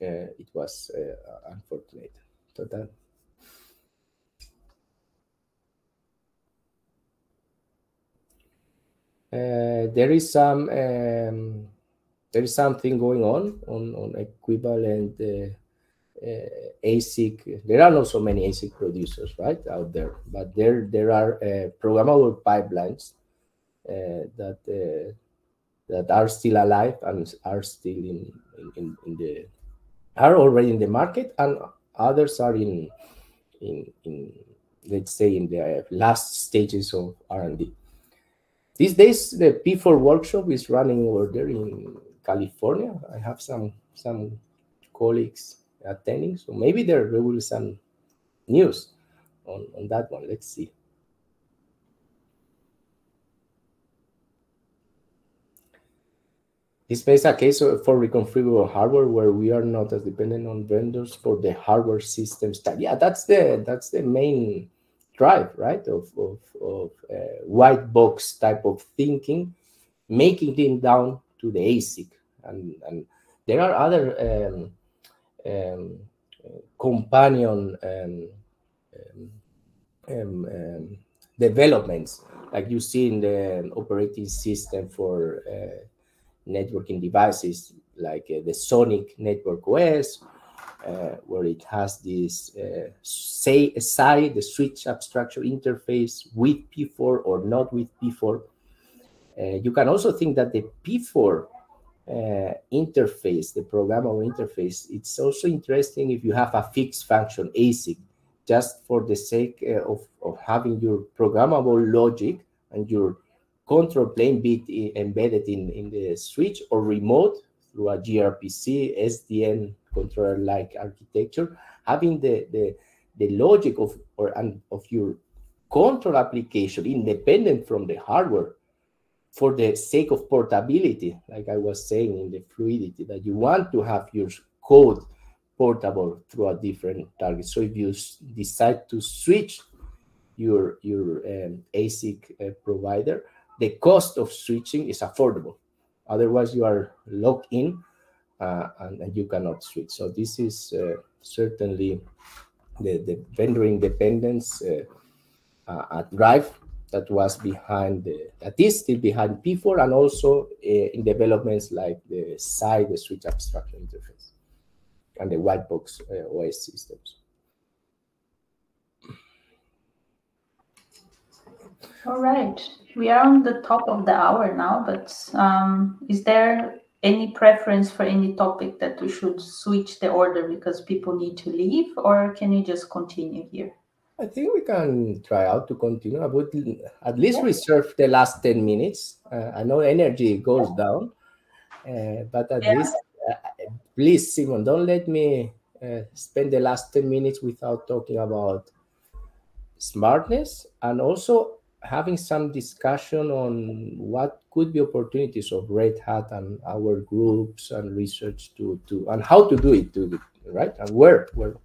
it was unfortunate. So that Uh, there is some um, there is something going on on, on equivalent uh, uh, ASIC. There are not so many ASIC producers right out there, but there there are programmable pipelines that that are still alive and are still in, in, in the are already in the market and others are in in, in let's say in the last stages of R&D. These days, the P4 workshop is running over there in California. I have some some colleagues attending, so maybe there, will be some news on, on that one. Let's see. This is a case for reconfigurable hardware where we are not as dependent on vendors for the hardware systems. Yeah, that's the that's the main drive, right, of, of, of uh, white box type of thinking, making it down to the ASIC. And, and there are other um, um, companion um, um, um, developments, like you see in the operating system for uh, networking devices like uh, the SONiC Network OS, uh, where it has this uh, say aside the switch abstraction interface with P4 or not with P4. Uh, you can also think that the P4 uh, interface, the programmable interface, it's also interesting if you have a fixed function ASIC, just for the sake uh, of, of having your programmable logic and your control plane bit embedded in, in the switch or remote through a gRPC, SDN controller-like architecture, having the, the, the logic of, or, of your control application independent from the hardware for the sake of portability, like I was saying in the fluidity, that you want to have your code portable through a different target. So if you decide to switch your, your um, ASIC uh, provider, the cost of switching is affordable. Otherwise, you are locked in uh, and, and, you cannot switch. So this is uh, certainly the, the vendor independence uh, uh drive that was behind the, that is still behind P4 and also uh, in developments like the SAI, the switch abstraction interface, and the white box uh, OS systems. All right, we are on the top of the hour now, but um, is there any preference for any topic that we should switch the order because people need to leave, or can you just continue here? I think we can try out to continue. I would at least yeah. reserve the last 10 minutes. Uh, I know energy goes yeah. down, uh, but at yeah. least, uh, please, Simone, don't let me uh, spend the last 10 minutes without talking about smartness and also having some discussion on what could be opportunities of Red Hat and our groups and research to to and how to do it to right? And where where?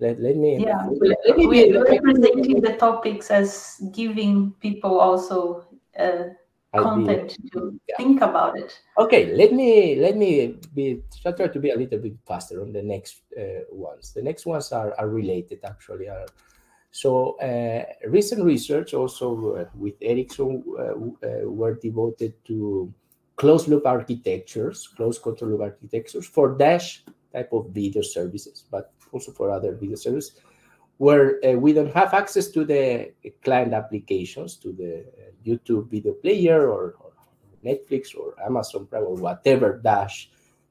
Let, let me yeah. Let, let me we're presenting the topics as giving people also uh, content be, to yeah. think about it. Okay let me let me be try to be a little bit faster on the next uh, ones. The next ones are, are related actually are so uh, recent research also uh, with Ericsson uh, uh, were devoted to closed loop architectures, closed control loop architectures for Dash type of video services, but also for other video services where uh, we don't have access to the client applications, to the YouTube video player or, or Netflix or Amazon Prime or whatever Dash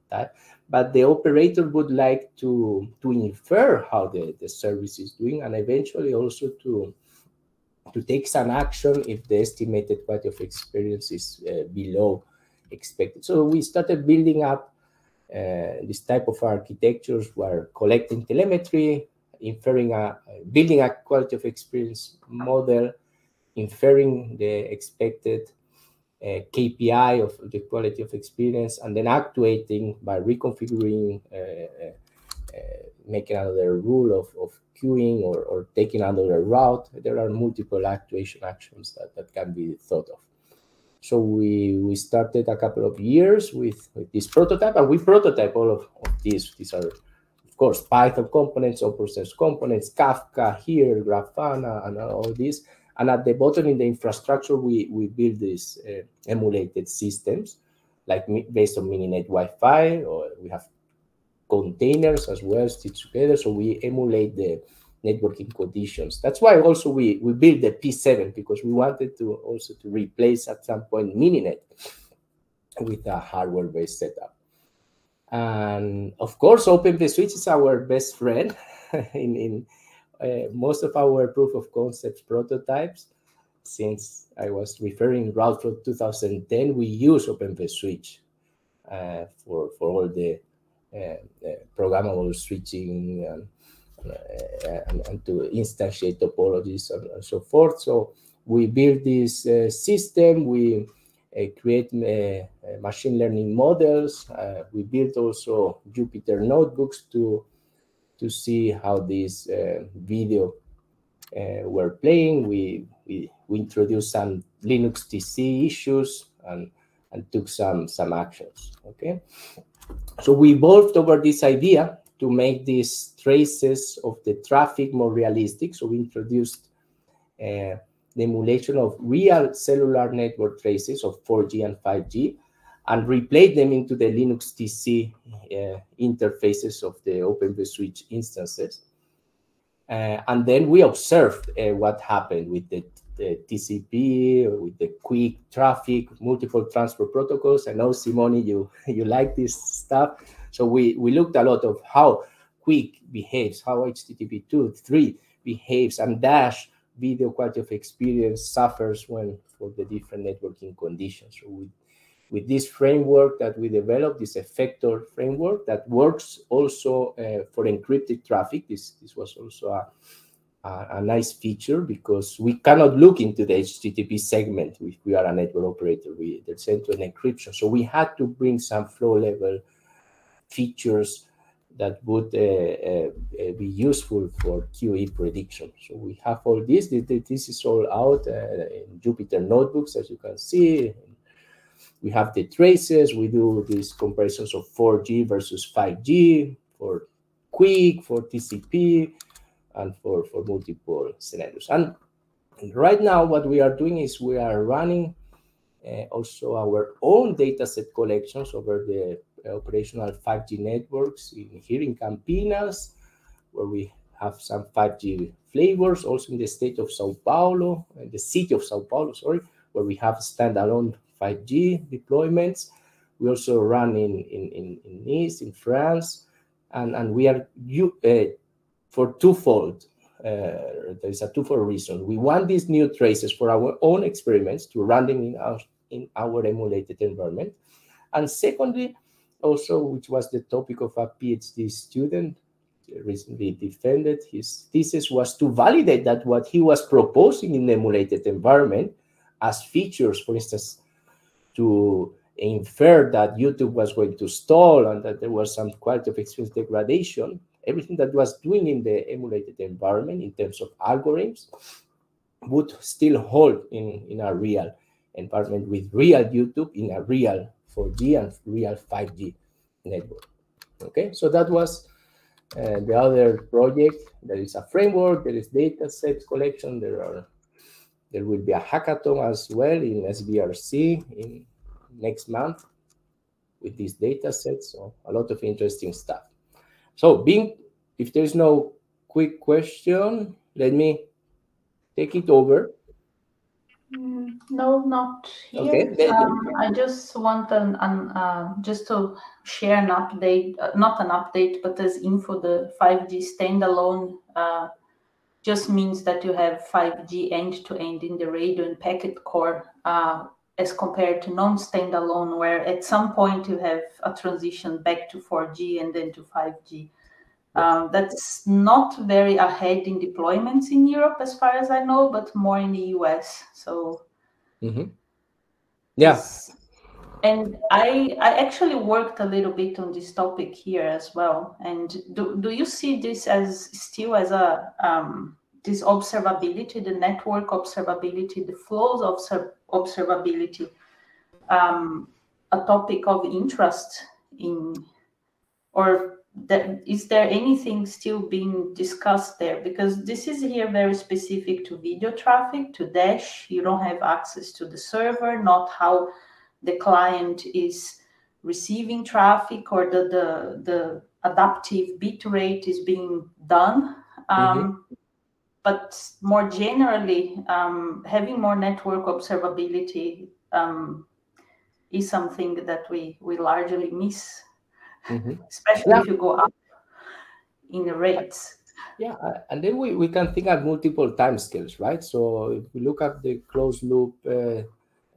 type but the operator would like to, to infer how the, the service is doing and eventually also to, to take some action if the estimated quality of experience is uh, below expected. So we started building up uh, this type of architectures where collecting telemetry, inferring a, building a quality of experience model, inferring the expected KPI of the quality of experience, and then actuating by reconfiguring, uh, uh, uh, making another rule of, of queuing or, or taking another route. There are multiple actuation actions that, that can be thought of. So we, we started a couple of years with, with this prototype, and we prototype all of, of these. These are, of course, Python components, open source components, Kafka here, Grafana, and all these and at the bottom in the infrastructure, we, we build these uh, emulated systems, like based on Mininet-WiFi, or we have containers as well stitched together. So we emulate the networking conditions. That's why also we, we built the P7 because we wanted to also to replace at some point Mininet with a hardware-based setup. And of course, Open vSwitch is our best friend in, in uh, most of our proof of concept prototypes, since I was referring RouteFlow 2010, we use Open vSwitch uh, for, for all the uh, uh programmable switching and, uh, and, and, to instantiate topologies and, and, so forth. So we build this uh, system, we create machine learning models, we build also Jupyter notebooks to to see how these uh, video uh, were playing. We, we, we introduced some Linux TC issues and, and took some, some actions, okay? So we evolved over this idea to make these traces of the traffic more realistic. So we introduced uh, the emulation of real cellular network traces of 4G and 5G and replay them into the Linux TC uh, interfaces of the Open vSwitch instances. Uh, and then we observed uh, what happened with the, the, TCP, with the QUIC traffic, multiple transfer protocols. I know, Simone, you, you like this stuff. So we, we looked a lot of how QUIC behaves, how HTTP 2, 3 behaves, and Dash video quality of experience suffers when for the different networking conditions. So we with this framework that we developed, this EFFECTOR framework that works also uh, for encrypted traffic. This, this was also a, a, a, nice feature because we cannot look into the HTTP segment if we are a network operator. We, they're sent to an encryption. So we had to bring some flow level features that would uh, uh, be useful for QoE prediction. So we have all this. This, is all out uh, in Jupyter notebooks, as you can see, we have the traces. We do these comparisons of 4G versus 5G for QUIC, for TCP, and for, for multiple scenarios. And right now, what we are doing is we are running uh, also our own dataset collections over the operational 5G networks in, here in Campinas, where we have some 5G flavors, also in the state of Sao Paulo, the city of Sao Paulo, sorry, where we have standalone 5G deployments. We also run in, in, in, in Nice, in France, and, and we are you, uh, for twofold. Uh, there is a twofold reason. We want these new traces for our own experiments to run them in our, in our emulated environment. And secondly, also, which was the topic of a PhD student recently defended, his thesis was to validate that what he was proposing in the emulated environment as features, for instance, to infer that YouTube was going to stall and that there was some quality of experience degradation, everything that was doing in the emulated environment in terms of algorithms would still hold in, in a real environment with real YouTube in a real 4G and real 5G network. Okay, so that was uh, the other project. There is a framework, there is data set collection, there are there will be a hackathon as well in SBRC in next month with these data sets. So a lot of interesting stuff. So being, if there's no quick question, let me take it over. Mm, no, not here. Okay. Um, I just want an, an uh, just to share an update, uh, not an update, but as info, the 5G standalone uh, just means that you have 5G end-to-end in the radio and packet core uh, as compared to non-standalone, where at some point you have a transition back to 4G and then to 5G. Um, that's not very ahead in deployments in Europe, as far as I know, but more in the US. So, mm-hmm. yeah. And I, I actually worked a little bit on this topic here as well. And do, do you see this as still as a um, this observability, the network observability, the flows of observability, um, a topic of interest in, or that, is there anything still being discussed there? Because this is here very specific to video traffic, to Dash. You don't have access to the server, not how the client is receiving traffic or the the, the adaptive bit rate is being done. Um, mm-hmm. But more generally, um, having more network observability um, is something that we, we largely miss, mm-hmm. especially yeah. if you go up in the rates. Yeah, and then we, we can think at multiple time scales, right? So if we look at the closed loop uh,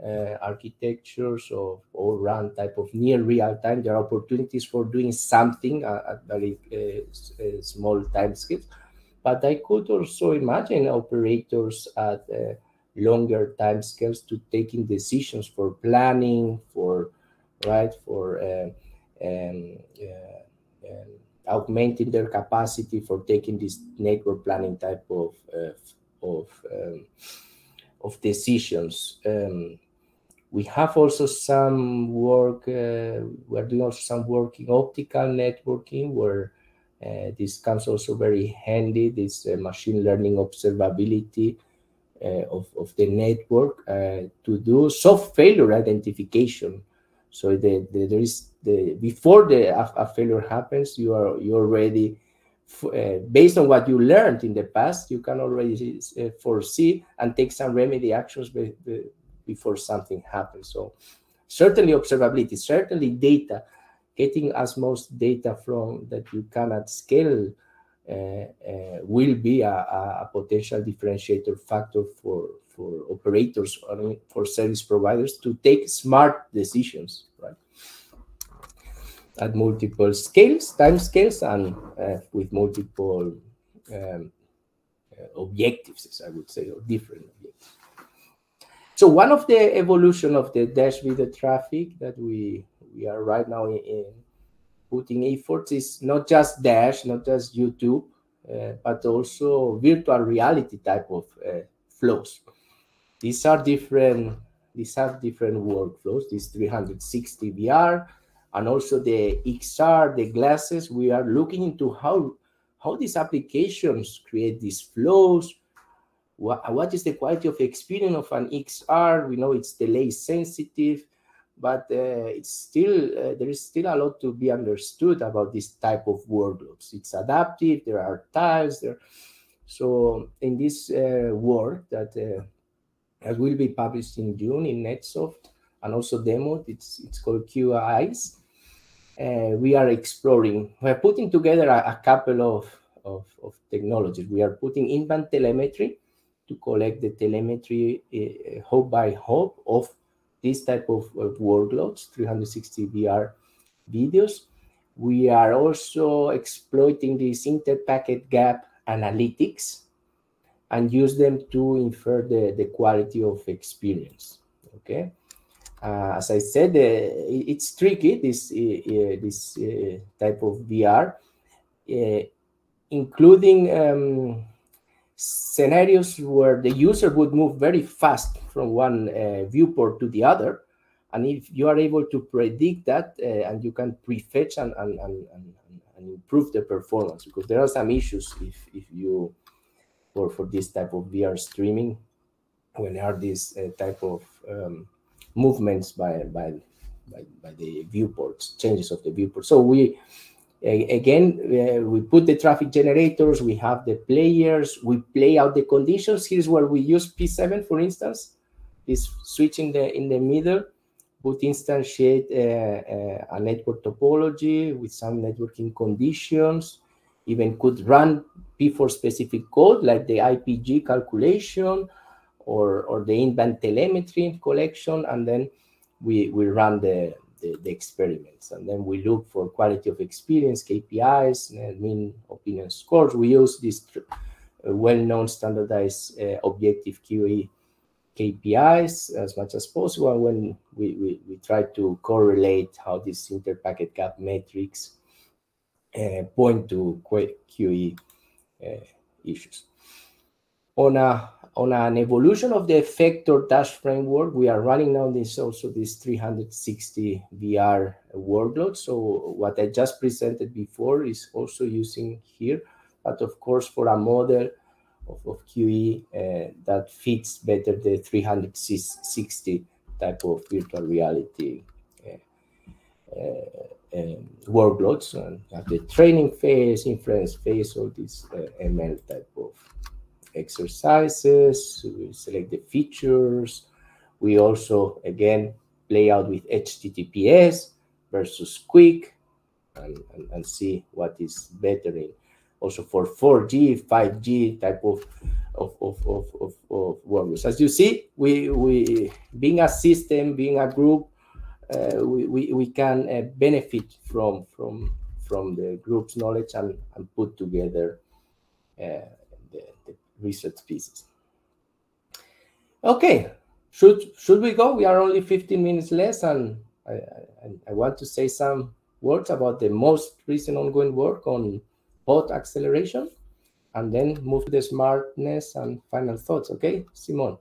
uh, architectures of O-RAN type of near real time, there are opportunities for doing something at, very uh, uh small time scales. But I could also imagine operators at uh, longer time scales to taking decisions for planning, for right, for uh, um, uh, um, augmenting their capacity for taking this network planning type of of um, of decisions. Um, we have also some work. Uh, we're doing also some work in optical networking where uh, this comes also very handy, this uh, machine learning observability uh, of, of the network to do soft failure identification. So the, the, there is the before the a, a failure happens, you are you already uh, based on what you learned in the past, you can already uh, foresee and take some remedy actions be, be, before something happens. So certainly observability, certainly data, getting as most data from that you cannot scale uh, uh will be a, a, potential differentiator factor for, for operators or for service providers to take smart decisions, right? At multiple scales, time scales, and uh, with multiple um, uh, objectives, I would say, or different objectives. So one of the evolution of the dash video traffic that we we are right now in, in putting efforts is not just dash, not just YouTube, uh, but also virtual reality type of uh, flows. These are different. These have different workflows. This 360 VR and also the XR, the glasses. We are looking into how how these applications create these flows what, what is the quality of experience of an XR? We know it's delay sensitive, but uh, it's still uh, there is still a lot to be understood about this type of workloads. It's adaptive. There are tiles there. So in this uh, work that uh, that will be published in June in NetSoft and also demoed, it's it's called QoEyes. Uh, we are exploring. We are putting together a, a couple of, of, of technologies. We are putting in-band telemetry to collect the telemetry uh, hop by hop of this type of, of workloads, 360 VR videos. We are also exploiting this inter-packet gap analytics and use them to infer the, the quality of experience. Okay. Uh, as I said, uh, it's tricky, this, uh, this uh, type of VR, uh, including um, scenarios where the user would move very fast from one uh, viewport to the other. And if you are able to predict that uh, and you can prefetch and, and, and, and, improve the performance, because there are some issues if, if you, for, for this type of VR streaming, when there are these uh, type of um, movements by, by, by, by the viewports, changes of the viewport. So we, again, uh, we put the traffic generators, we have the players, we play out the conditions. Here's where we use P7, for instance, is switching the in the middle, would instantiate uh, uh, a network topology with some networking conditions, even could run P4 specific code like the IPG calculation or, or the in-band telemetry collection, and then we, we run the, the, the, experiments. And then we look for quality of experience, KPIs, and mean opinion scores. We use this uh, well-known standardized uh, objective QoE KPIs as much as possible when we, we, we try to correlate how these interpacket gap metrics uh, point to QoE uh, issues. On a on an evolution of the EFFECTOR dash framework, we are running now this also this 360 VR workload. So what I just presented before is also using here, but of course for a model of, of QoE uh, that fits better the 360 type of virtual reality uh, uh, um, workloads and have the training phase, inference phase, all these uh, ML type of exercises, we select the features. We also, again, play out with HTTPS versus QUIC and, and, and see what is better in also for 4G, 5G type of of, of, of, of, of workers. As you see, we, we being a system, being a group, uh, we, we, we can uh, benefit from from from the group's knowledge and, and put together uh, research pieces. Okay, should should we go? We are only 15 minutes less, and I, I, I want to say some words about the most recent ongoing work on pod acceleration, and then move to the smartness and final thoughts. Okay, Simone.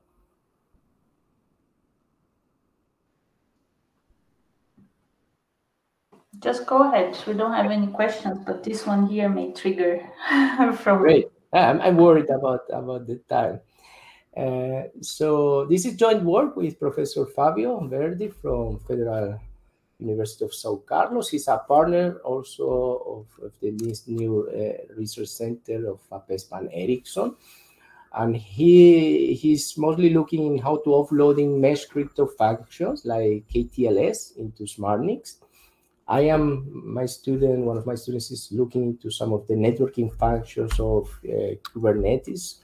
Just go ahead. We don't have any questions, but this one here may trigger from Great. I'm, I'm worried about, about the time. Uh, so this is joint work with Professor Fabio Verdi from Federal University of Sao Carlos. He's a partner also of, of the, this new uh, research center of FAPESP and Ericsson. And he he's mostly looking in how to offloading mesh crypto functions like KTLS into SmartNICs. I am my student, one of my students is looking into some of the networking functions of uh, Kubernetes,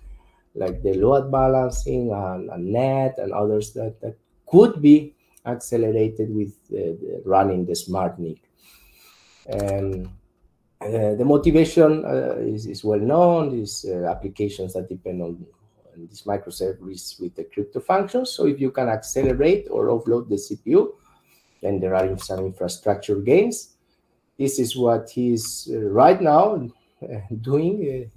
like the load balancing and, and net and others that, that could be accelerated with uh, running the SmartNIC. Um, uh, the motivation uh, is, is, well known. These uh, applications that depend on, on this microservice with the crypto functions. So if you can accelerate or offload the CPU, then there are some infrastructure gains. This is what he's uh, right now uh, doing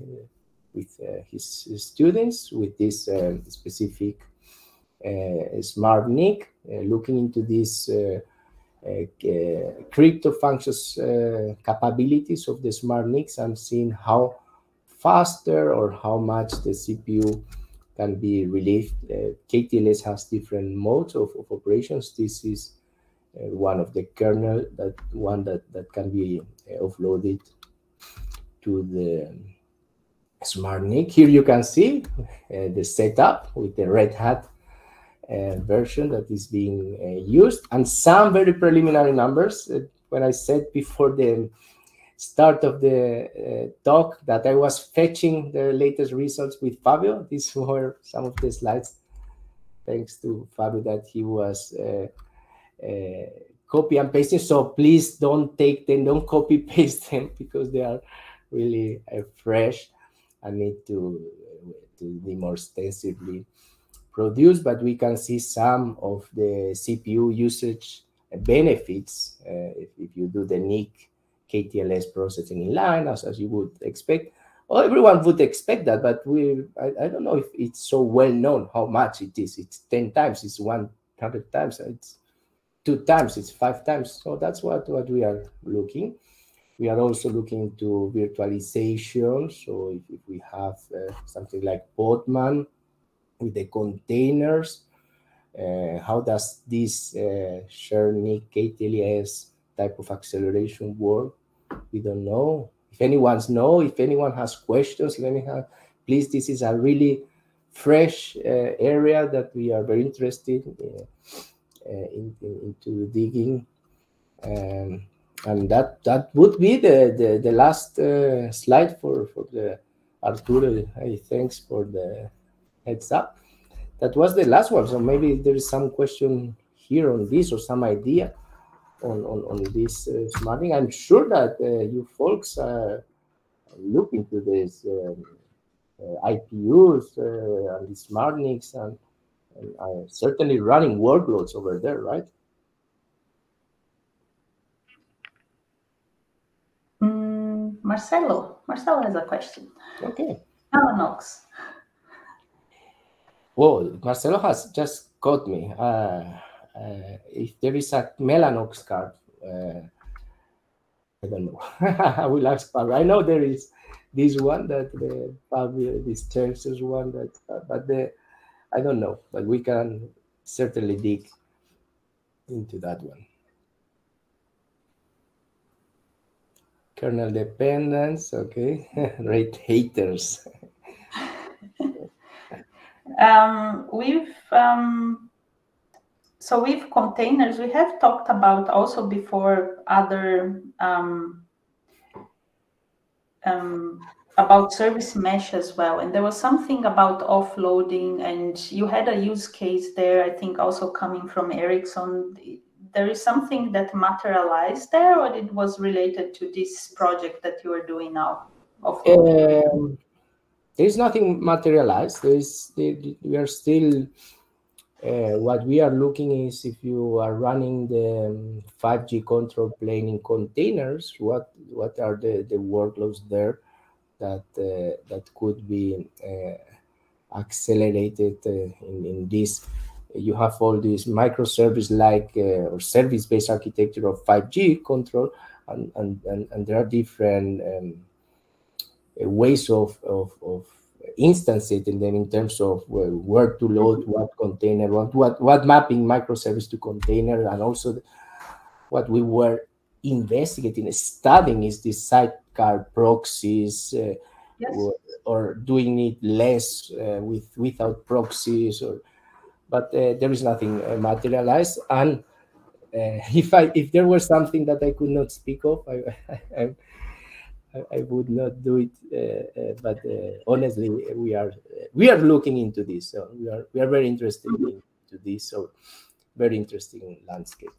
with his students with this specific smart NIC, looking into this crypto functions capabilities of the smart NICs and seeing how faster or how much the CPU can be relieved. Uh, KTLS has different modes of, of operations. This is uh, one of the kernel that one that, that can be uh, offloaded to the smart NIC. Here you can see uh, the setup with the Red Hat uh, version that is being uh, used and some very preliminary numbers. Uh, when I said before the start of the talk that I was fetching the latest results with Fabio, these were some of the slides. Thanks to Fabio that he was copy and pasting. So please don't take them, don't copy paste them because they are really uh, fresh and need to, to be more extensively produced, but we can see some of the CPU usage benefits uh, if, if, you do the NIC KTLS processing in line, as, as you would expect. Well, everyone would expect that, but we I, I don't know if it's so well known how much it is. It's 10 times, it's 100 times, it's two times, it's five times. So that's what, what we are looking. We are also looking to virtualization. So if, if we have uh, something like Podman, with the containers. Uh, how does this uh, NIC KTLS type of acceleration work? We don't know. If anyone knows, if anyone has questions, let me have, please, this is a really fresh uh, area that we are very interested uh, in, in, into digging. Um, and that that would be the the, the last uh, slide for for the Arturo. Hey, thanks for the heads up. That was the last one. So maybe there is some question here on this or some idea on, on, on this uh, smart thing. I'm sure that uh, you folks are looking to this um, uh, IPUs uh, and these smart NICs and, and are certainly running workloads over there, right? Mm, Marcelo, Marcelo has a question. Okay. Mellanox. Well, Marcelo has just caught me. Uh, uh, if there is a Mellanox card, uh, I don't know. I will ask. I know there is this one that the Fabio, this Texas one that, uh, but the I don't know. But we can certainly dig into that one. Kernel dependence, okay. Rate haters. Um, we've um, so with containers, we have talked about also before other um, um, about service mesh as well. And there was something about offloading, and you had a use case there, I think, also coming from Ericsson. There is something that materialized there, or it was related to this project that you are doing now? Um, there is nothing materialized. There is we are still uh, what we are looking is if you are running the 5G um, control plane in containers, what what are the, the workloads there that uh, that could be uh, accelerated uh, in, in this? You have all this microservice like uh, or service based architecture of 5G control, and and, and, and there are different um, ways of, of, of instancing them in terms of well, where to load what container, what, what, what mapping microservice to container, and also what we were investigating, studying is the sidecar proxies, uh, yes. or, or, doing it less uh, with without proxies, or but uh, there is nothing uh, materialized. And uh, if I if there was something that I could not speak of, I, I, I would not do it. Uh, uh, but uh, honestly, we are we are looking into this. So we are we are very interested into this. So very interesting landscape.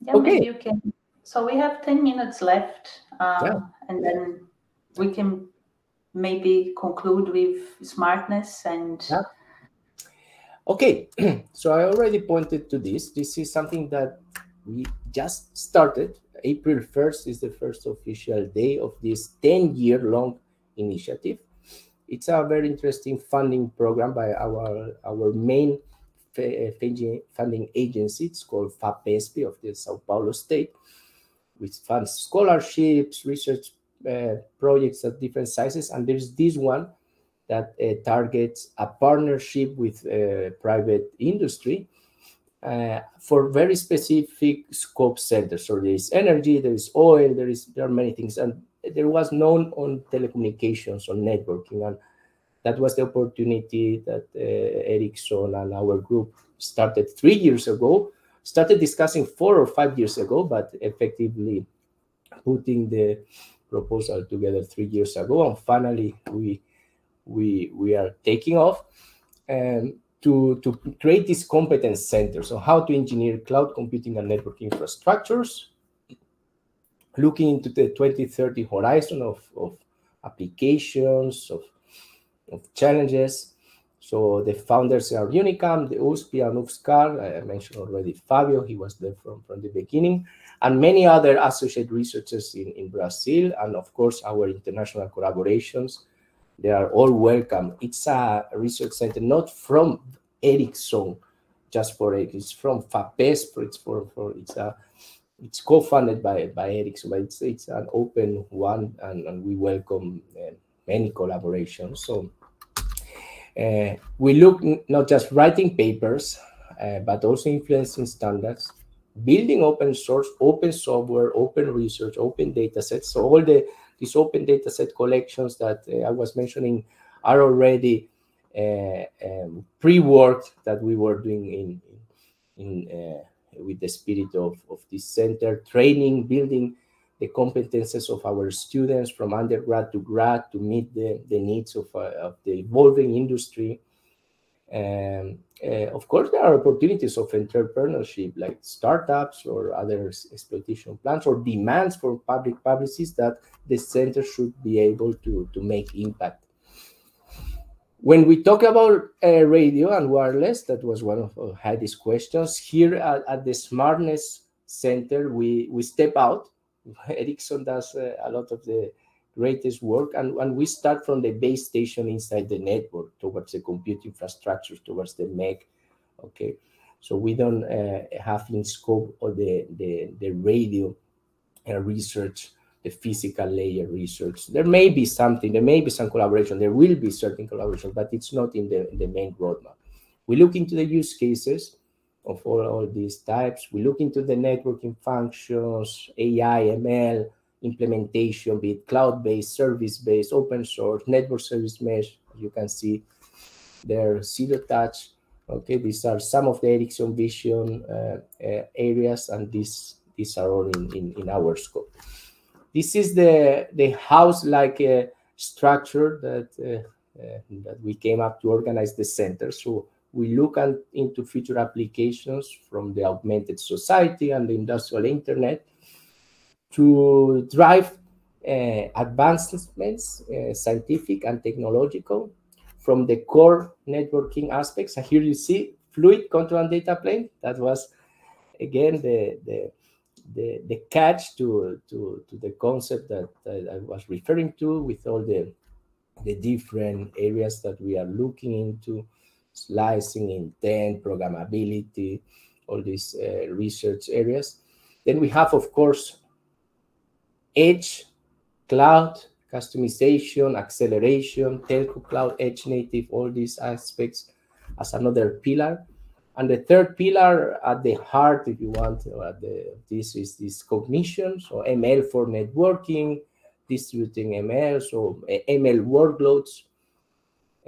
Yeah, okay. maybe you can. So we have ten minutes left, um, yeah. and then we can maybe conclude with smartness and. Yeah. Okay, so I already pointed to this. This is something that we just started April 1st is the first official day of this 10 year long initiative. It's a very interesting funding program by our, our main funding agency. It's called FAPESP of the Sao Paulo state, which funds scholarships, research uh, projects of different sizes. And there's this one that uh, targets a partnership with uh, private industry uh, for very specific scope centers. So there is energy, there is oil, there is there are many things, and there was none on telecommunications, on networking, and that was the opportunity that uh, Ericsson and our group started three years ago. Started discussing four or five years ago, but effectively putting the proposal together three years ago, and finally we we we are taking off. And to, to create this competence center. So how to engineer cloud computing and network infrastructures, looking into the 2030 horizon of, of applications, of, of challenges. So the founders are Unicamp, the USP and UFSCar. I mentioned already Fabio, he was there from, from the beginning, and many other associate researchers in, in Brazil, and of course our international collaborations they are all welcome. It's a research center not from Ericsson, just for it. It's from FAPESP. It's for, for it's a it's co-funded by by Ericsson, but it's it's an open one, and, and we welcome uh, many collaborations. So uh, we look not just writing papers, uh, but also influencing standards, building open source, open software, open research, open data sets. So all the these open data set collections that uh, I was mentioning are already uh, um, pre-work that we were doing in, in uh, with the spirit of, of this center, training, building the competences of our students from undergrad to grad to meet the, the needs of, uh, of the evolving industry. And uh, of course, there are opportunities of entrepreneurship like startups or other exploitation plans or demands for public policies that the center should be able to, to make impact. When we talk about uh, radio and wireless, that was one of uh, Heidi's questions. Here at, at, the Smartness Center, we, we step out. Ericsson does uh, a lot of the greatest work, and, and we start from the base station inside the network towards the compute infrastructure, towards the MEC. Okay, so we don't uh, have in scope of the, the, the radio uh, research the physical layer research. There may be something, there may be some collaboration, there will be certain collaboration, but it's not in the, in the main roadmap. We look into the use cases of all, all these types. We look into the networking functions, AI, ML, implementation, be it cloud-based, service-based, open source, network service mesh. You can see there, zero touch. Okay, these are some of the Ericsson Vision uh, uh, areas, and these these are all in, in, in our scope. This is the the house-like uh, structure that uh, uh, that we came up to organize the center. So we look at, into future applications from the augmented society and the industrial internet to drive uh, advancements, uh, scientific and technological, from the core networking aspects. And here you see fluid control and data plane. That was again the the the, the catch to, to, to the concept that, that I was referring to with all the, the different areas that we are looking into, slicing, intent, programmability, all these uh, research areas. Then we have, of course, edge, cloud, customization, acceleration, telco cloud, edge native, all these aspects as another pillar. And the third pillar at the heart, if you want, at the, this is this cognition. So ML for networking, distributing ML, so ML workloads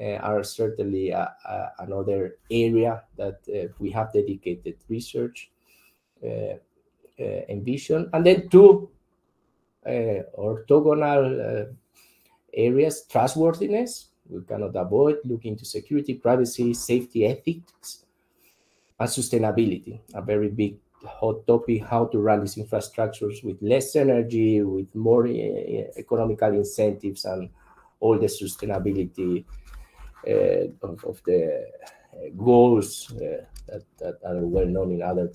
are certainly uh, uh, another area that we have dedicated research envision. And then two orthogonal areas, trustworthiness, we cannot avoid looking to security, privacy, safety, ethics, and sustainability, a very big hot topic, how to run these infrastructures with less energy, with more uh, economical incentives, and all the sustainability uh, of, of, the uh, goals uh, that, that, are well known in other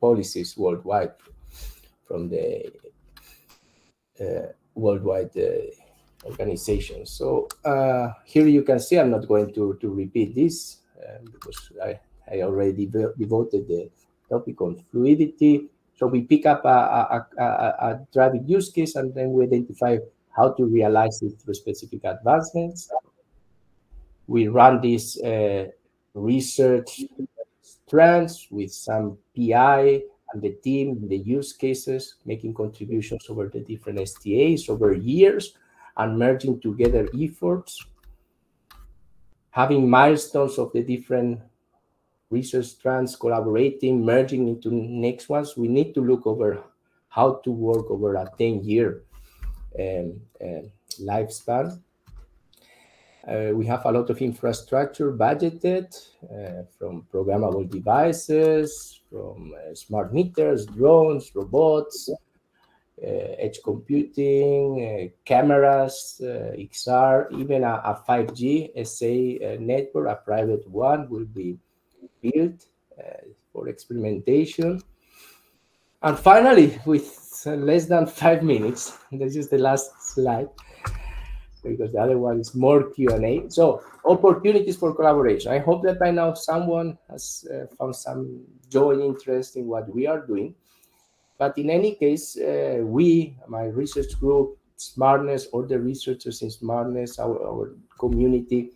policies worldwide from the worldwide organizations. So uh, here you can see, I'm not going to, to repeat this uh, because I, I already devoted the topic on fluidity. So we pick up a, a, a, a driving use case and then we identify how to realize it through specific advancements we run this uh, research strands with some PI and the team, the use cases, making contributions over the different STAs over years and merging together efforts, having milestones of the different research strands collaborating, merging into next ones. We need to look over how to work over a 10 year um, uh, lifespan uh, we have a lot of infrastructure budgeted uh, from programmable devices, from uh, smart meters, drones, robots, uh, edge computing, uh, cameras, uh, XR, even a, a 5G SA network, a private one, will be built for experimentation. And finally, with less than five minutes, this is the last slide because the other one is more Q&A. So opportunities for collaboration. I hope that by now someone has uh, found some joy and interest in what we are doing. But in any case, uh, we, my research group, Smartness, all the researchers in Smartness, our, our community,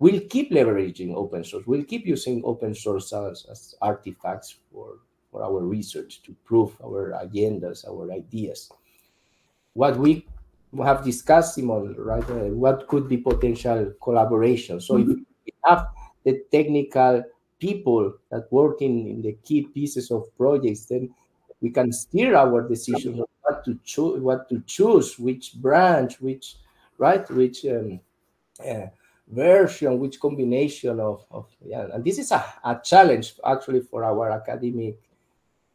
will keep leveraging open source. We'll keep using open source as, as artifacts for, for our research to prove our agendas, our ideas. What we have discussed, Simone, right? Uh, what could be potential collaboration? So mm-hmm. if we have the technical people that work in, in the key pieces of projects, then we can steer our decisions of what to choose, what to choose, which branch, which right, which um, uh, version, which combination of, of yeah. And this is a, a challenge actually for our academic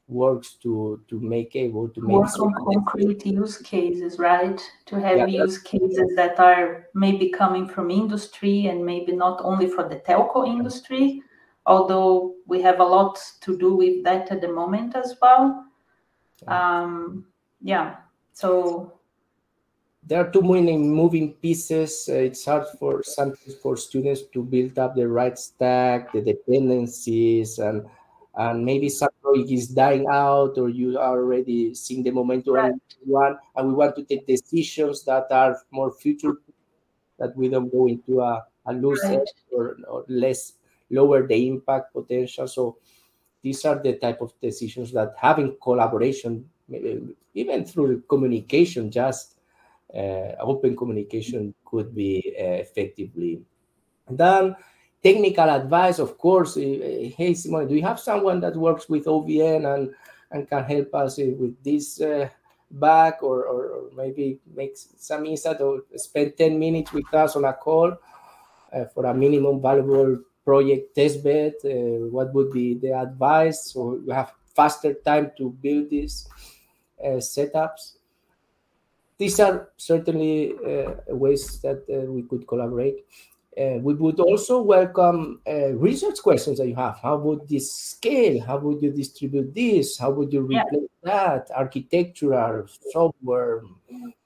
works to to make able to make more concrete use cases right? To have yeah, use cases that are maybe coming from industry and maybe not only for the telco industry although we have a lot to do with that at the moment as well. Um yeah so there are too many moving pieces. Uh, it's hard for some for students to build up the right stack the dependencies and and maybe some project is dying out or you are already seeing the momentum right. one and we want to take decisions that are more future that we don't go into a, a loose right. or, or less lower the impact potential so these are the type of decisions that having collaboration maybe even through communication just uh, open communication could be uh, effectively done technical advice, of course. Eh, eh, hey, Simone, do you have someone that works with OVN and, and can help us eh, with this uh, back or, or, maybe make some insight or spend 10 minutes with us on a call uh, for a minimum valuable project test bed? Uh, what would be the advice? So you have faster time to build these setups these are certainly ways that we could collaborate. Uh, we would also welcome uh, research questions that you have. How would this scale? How would you distribute this? How would you replace yeah. that? Architectural, software,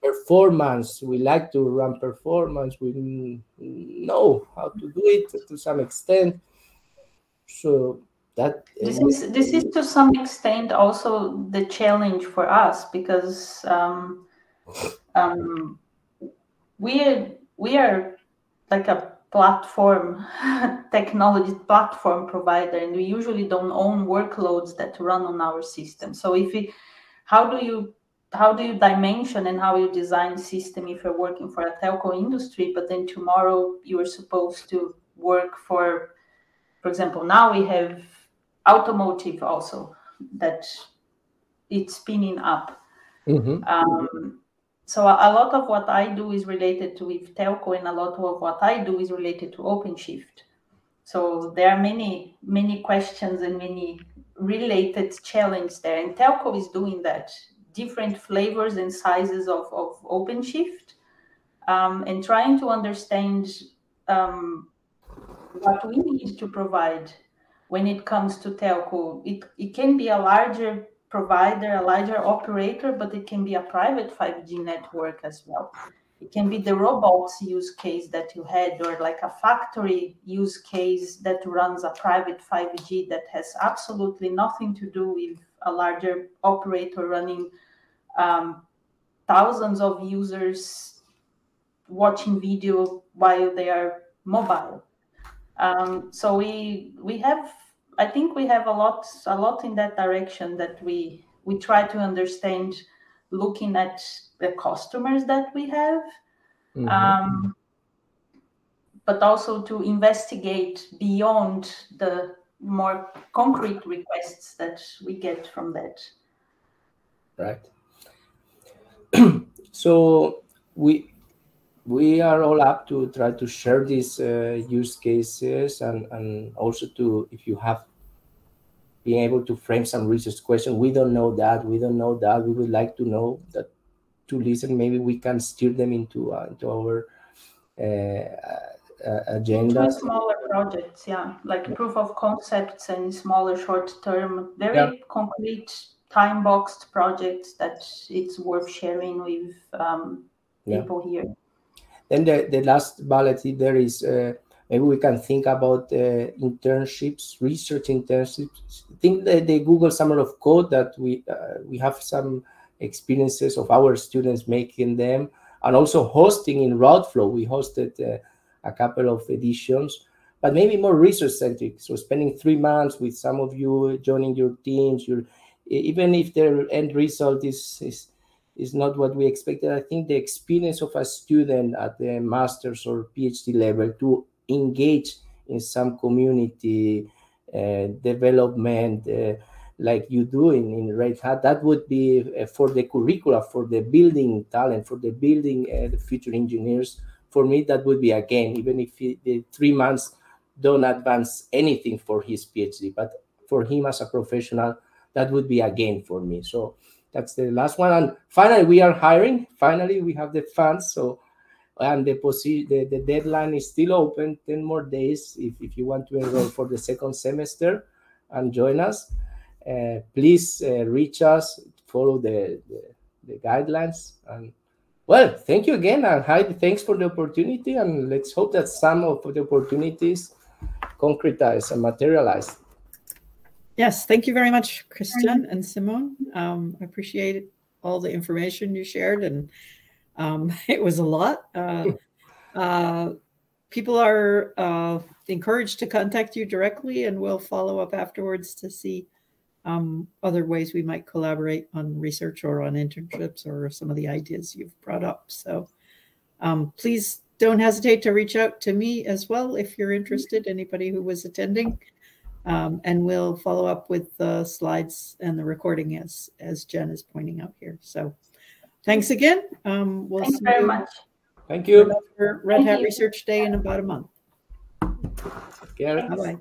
performance. We like to run performance. We know how to do it to some extent. So that this is this is to some extent also the challenge for us because um, um, we we are like a platform technology platform provider and we usually don't own workloads that run on our system so if we how do you how do you dimension and how you design system if you're working for a telco industry but then tomorrow you are supposed to work for for example now we have automotive also that it's spinning up mm-hmm. um, so a, lot of what I do is related to with telco, and a lot of what I do is related to OpenShift. So there are many many questions and many related challenges there, and telco is doing that. Different flavors and sizes of of OpenShift, um, and trying to understand um, what we need to provide when it comes to telco. It it can be a larger provider, a larger operator, but it can be a private 5G network as well. It can be the robots use case that you had, or like a factory use case that runs a private 5G that has absolutely nothing to do with a larger operator running um, thousands of users watching video while they are mobile. Um, so we we have I think we have a lot a lot in that direction that we we try to understand looking at the customers that we have mm-hmm. um, but also to investigate beyond the more concrete requests that we get from that right so we we are all up to try to share these uh, use cases and, and also to, if you have being able to frame some research questions, we don't know that, we don't know that, we would like to know that to listen, maybe we can steer them into, uh, into our uh, uh, agenda. Smaller projects, yeah, like proof of concepts and smaller short term, very yeah. concrete time boxed projects that it's worth sharing with um, people yeah. here. Then the, the last bullet there is uh, maybe we can think about uh, internships, research internships. Think that the Google Summer of Code that we uh, we have some experiences of our students making them, and also hosting in RouteFlow. We hosted uh, a couple of editions, but maybe more research centric. So spending three months with some of you, joining your teams, your even if their end result is, is is not what we expected. I think the experience of a student at the master's or PhD level to engage in some community uh, development uh, like you do in, in Red Hat, that would be uh, for the curricula, for the building talent, for the building uh, the future engineers. For me, that would be again, even if he, the three months don't advance anything for his PhD, but for him as a professional, that would be a gain for me. So that's the last one. And finally, we are hiring. Finally, we have the funds. So and the, posi- the, the deadline is still open 10 more days if, if you want to enroll for the second semester and join us uh, please uh, reach us follow the, the, the guidelines and well thank you again and Heidi thanks for the opportunity and let's hope that some of the opportunities concretize and materialize Yes, thank you very much, Christian and Simone. Um, I appreciate all the information you shared, and um, it was a lot. Uh, uh, people are uh, encouraged to contact you directly, and we'll follow up afterwards to see um, other ways we might collaborate on research or on internships or some of the ideas you've brought up. So um, please don't hesitate to reach out to me as well if you're interested, anybody who was attending. Um, and we'll follow up with the slides and the recording as as Jen is pointing out here. So thanks again. Um, we'll Thanks very much. Thank you. Red Hat. Research Day in about a month. Bye bye.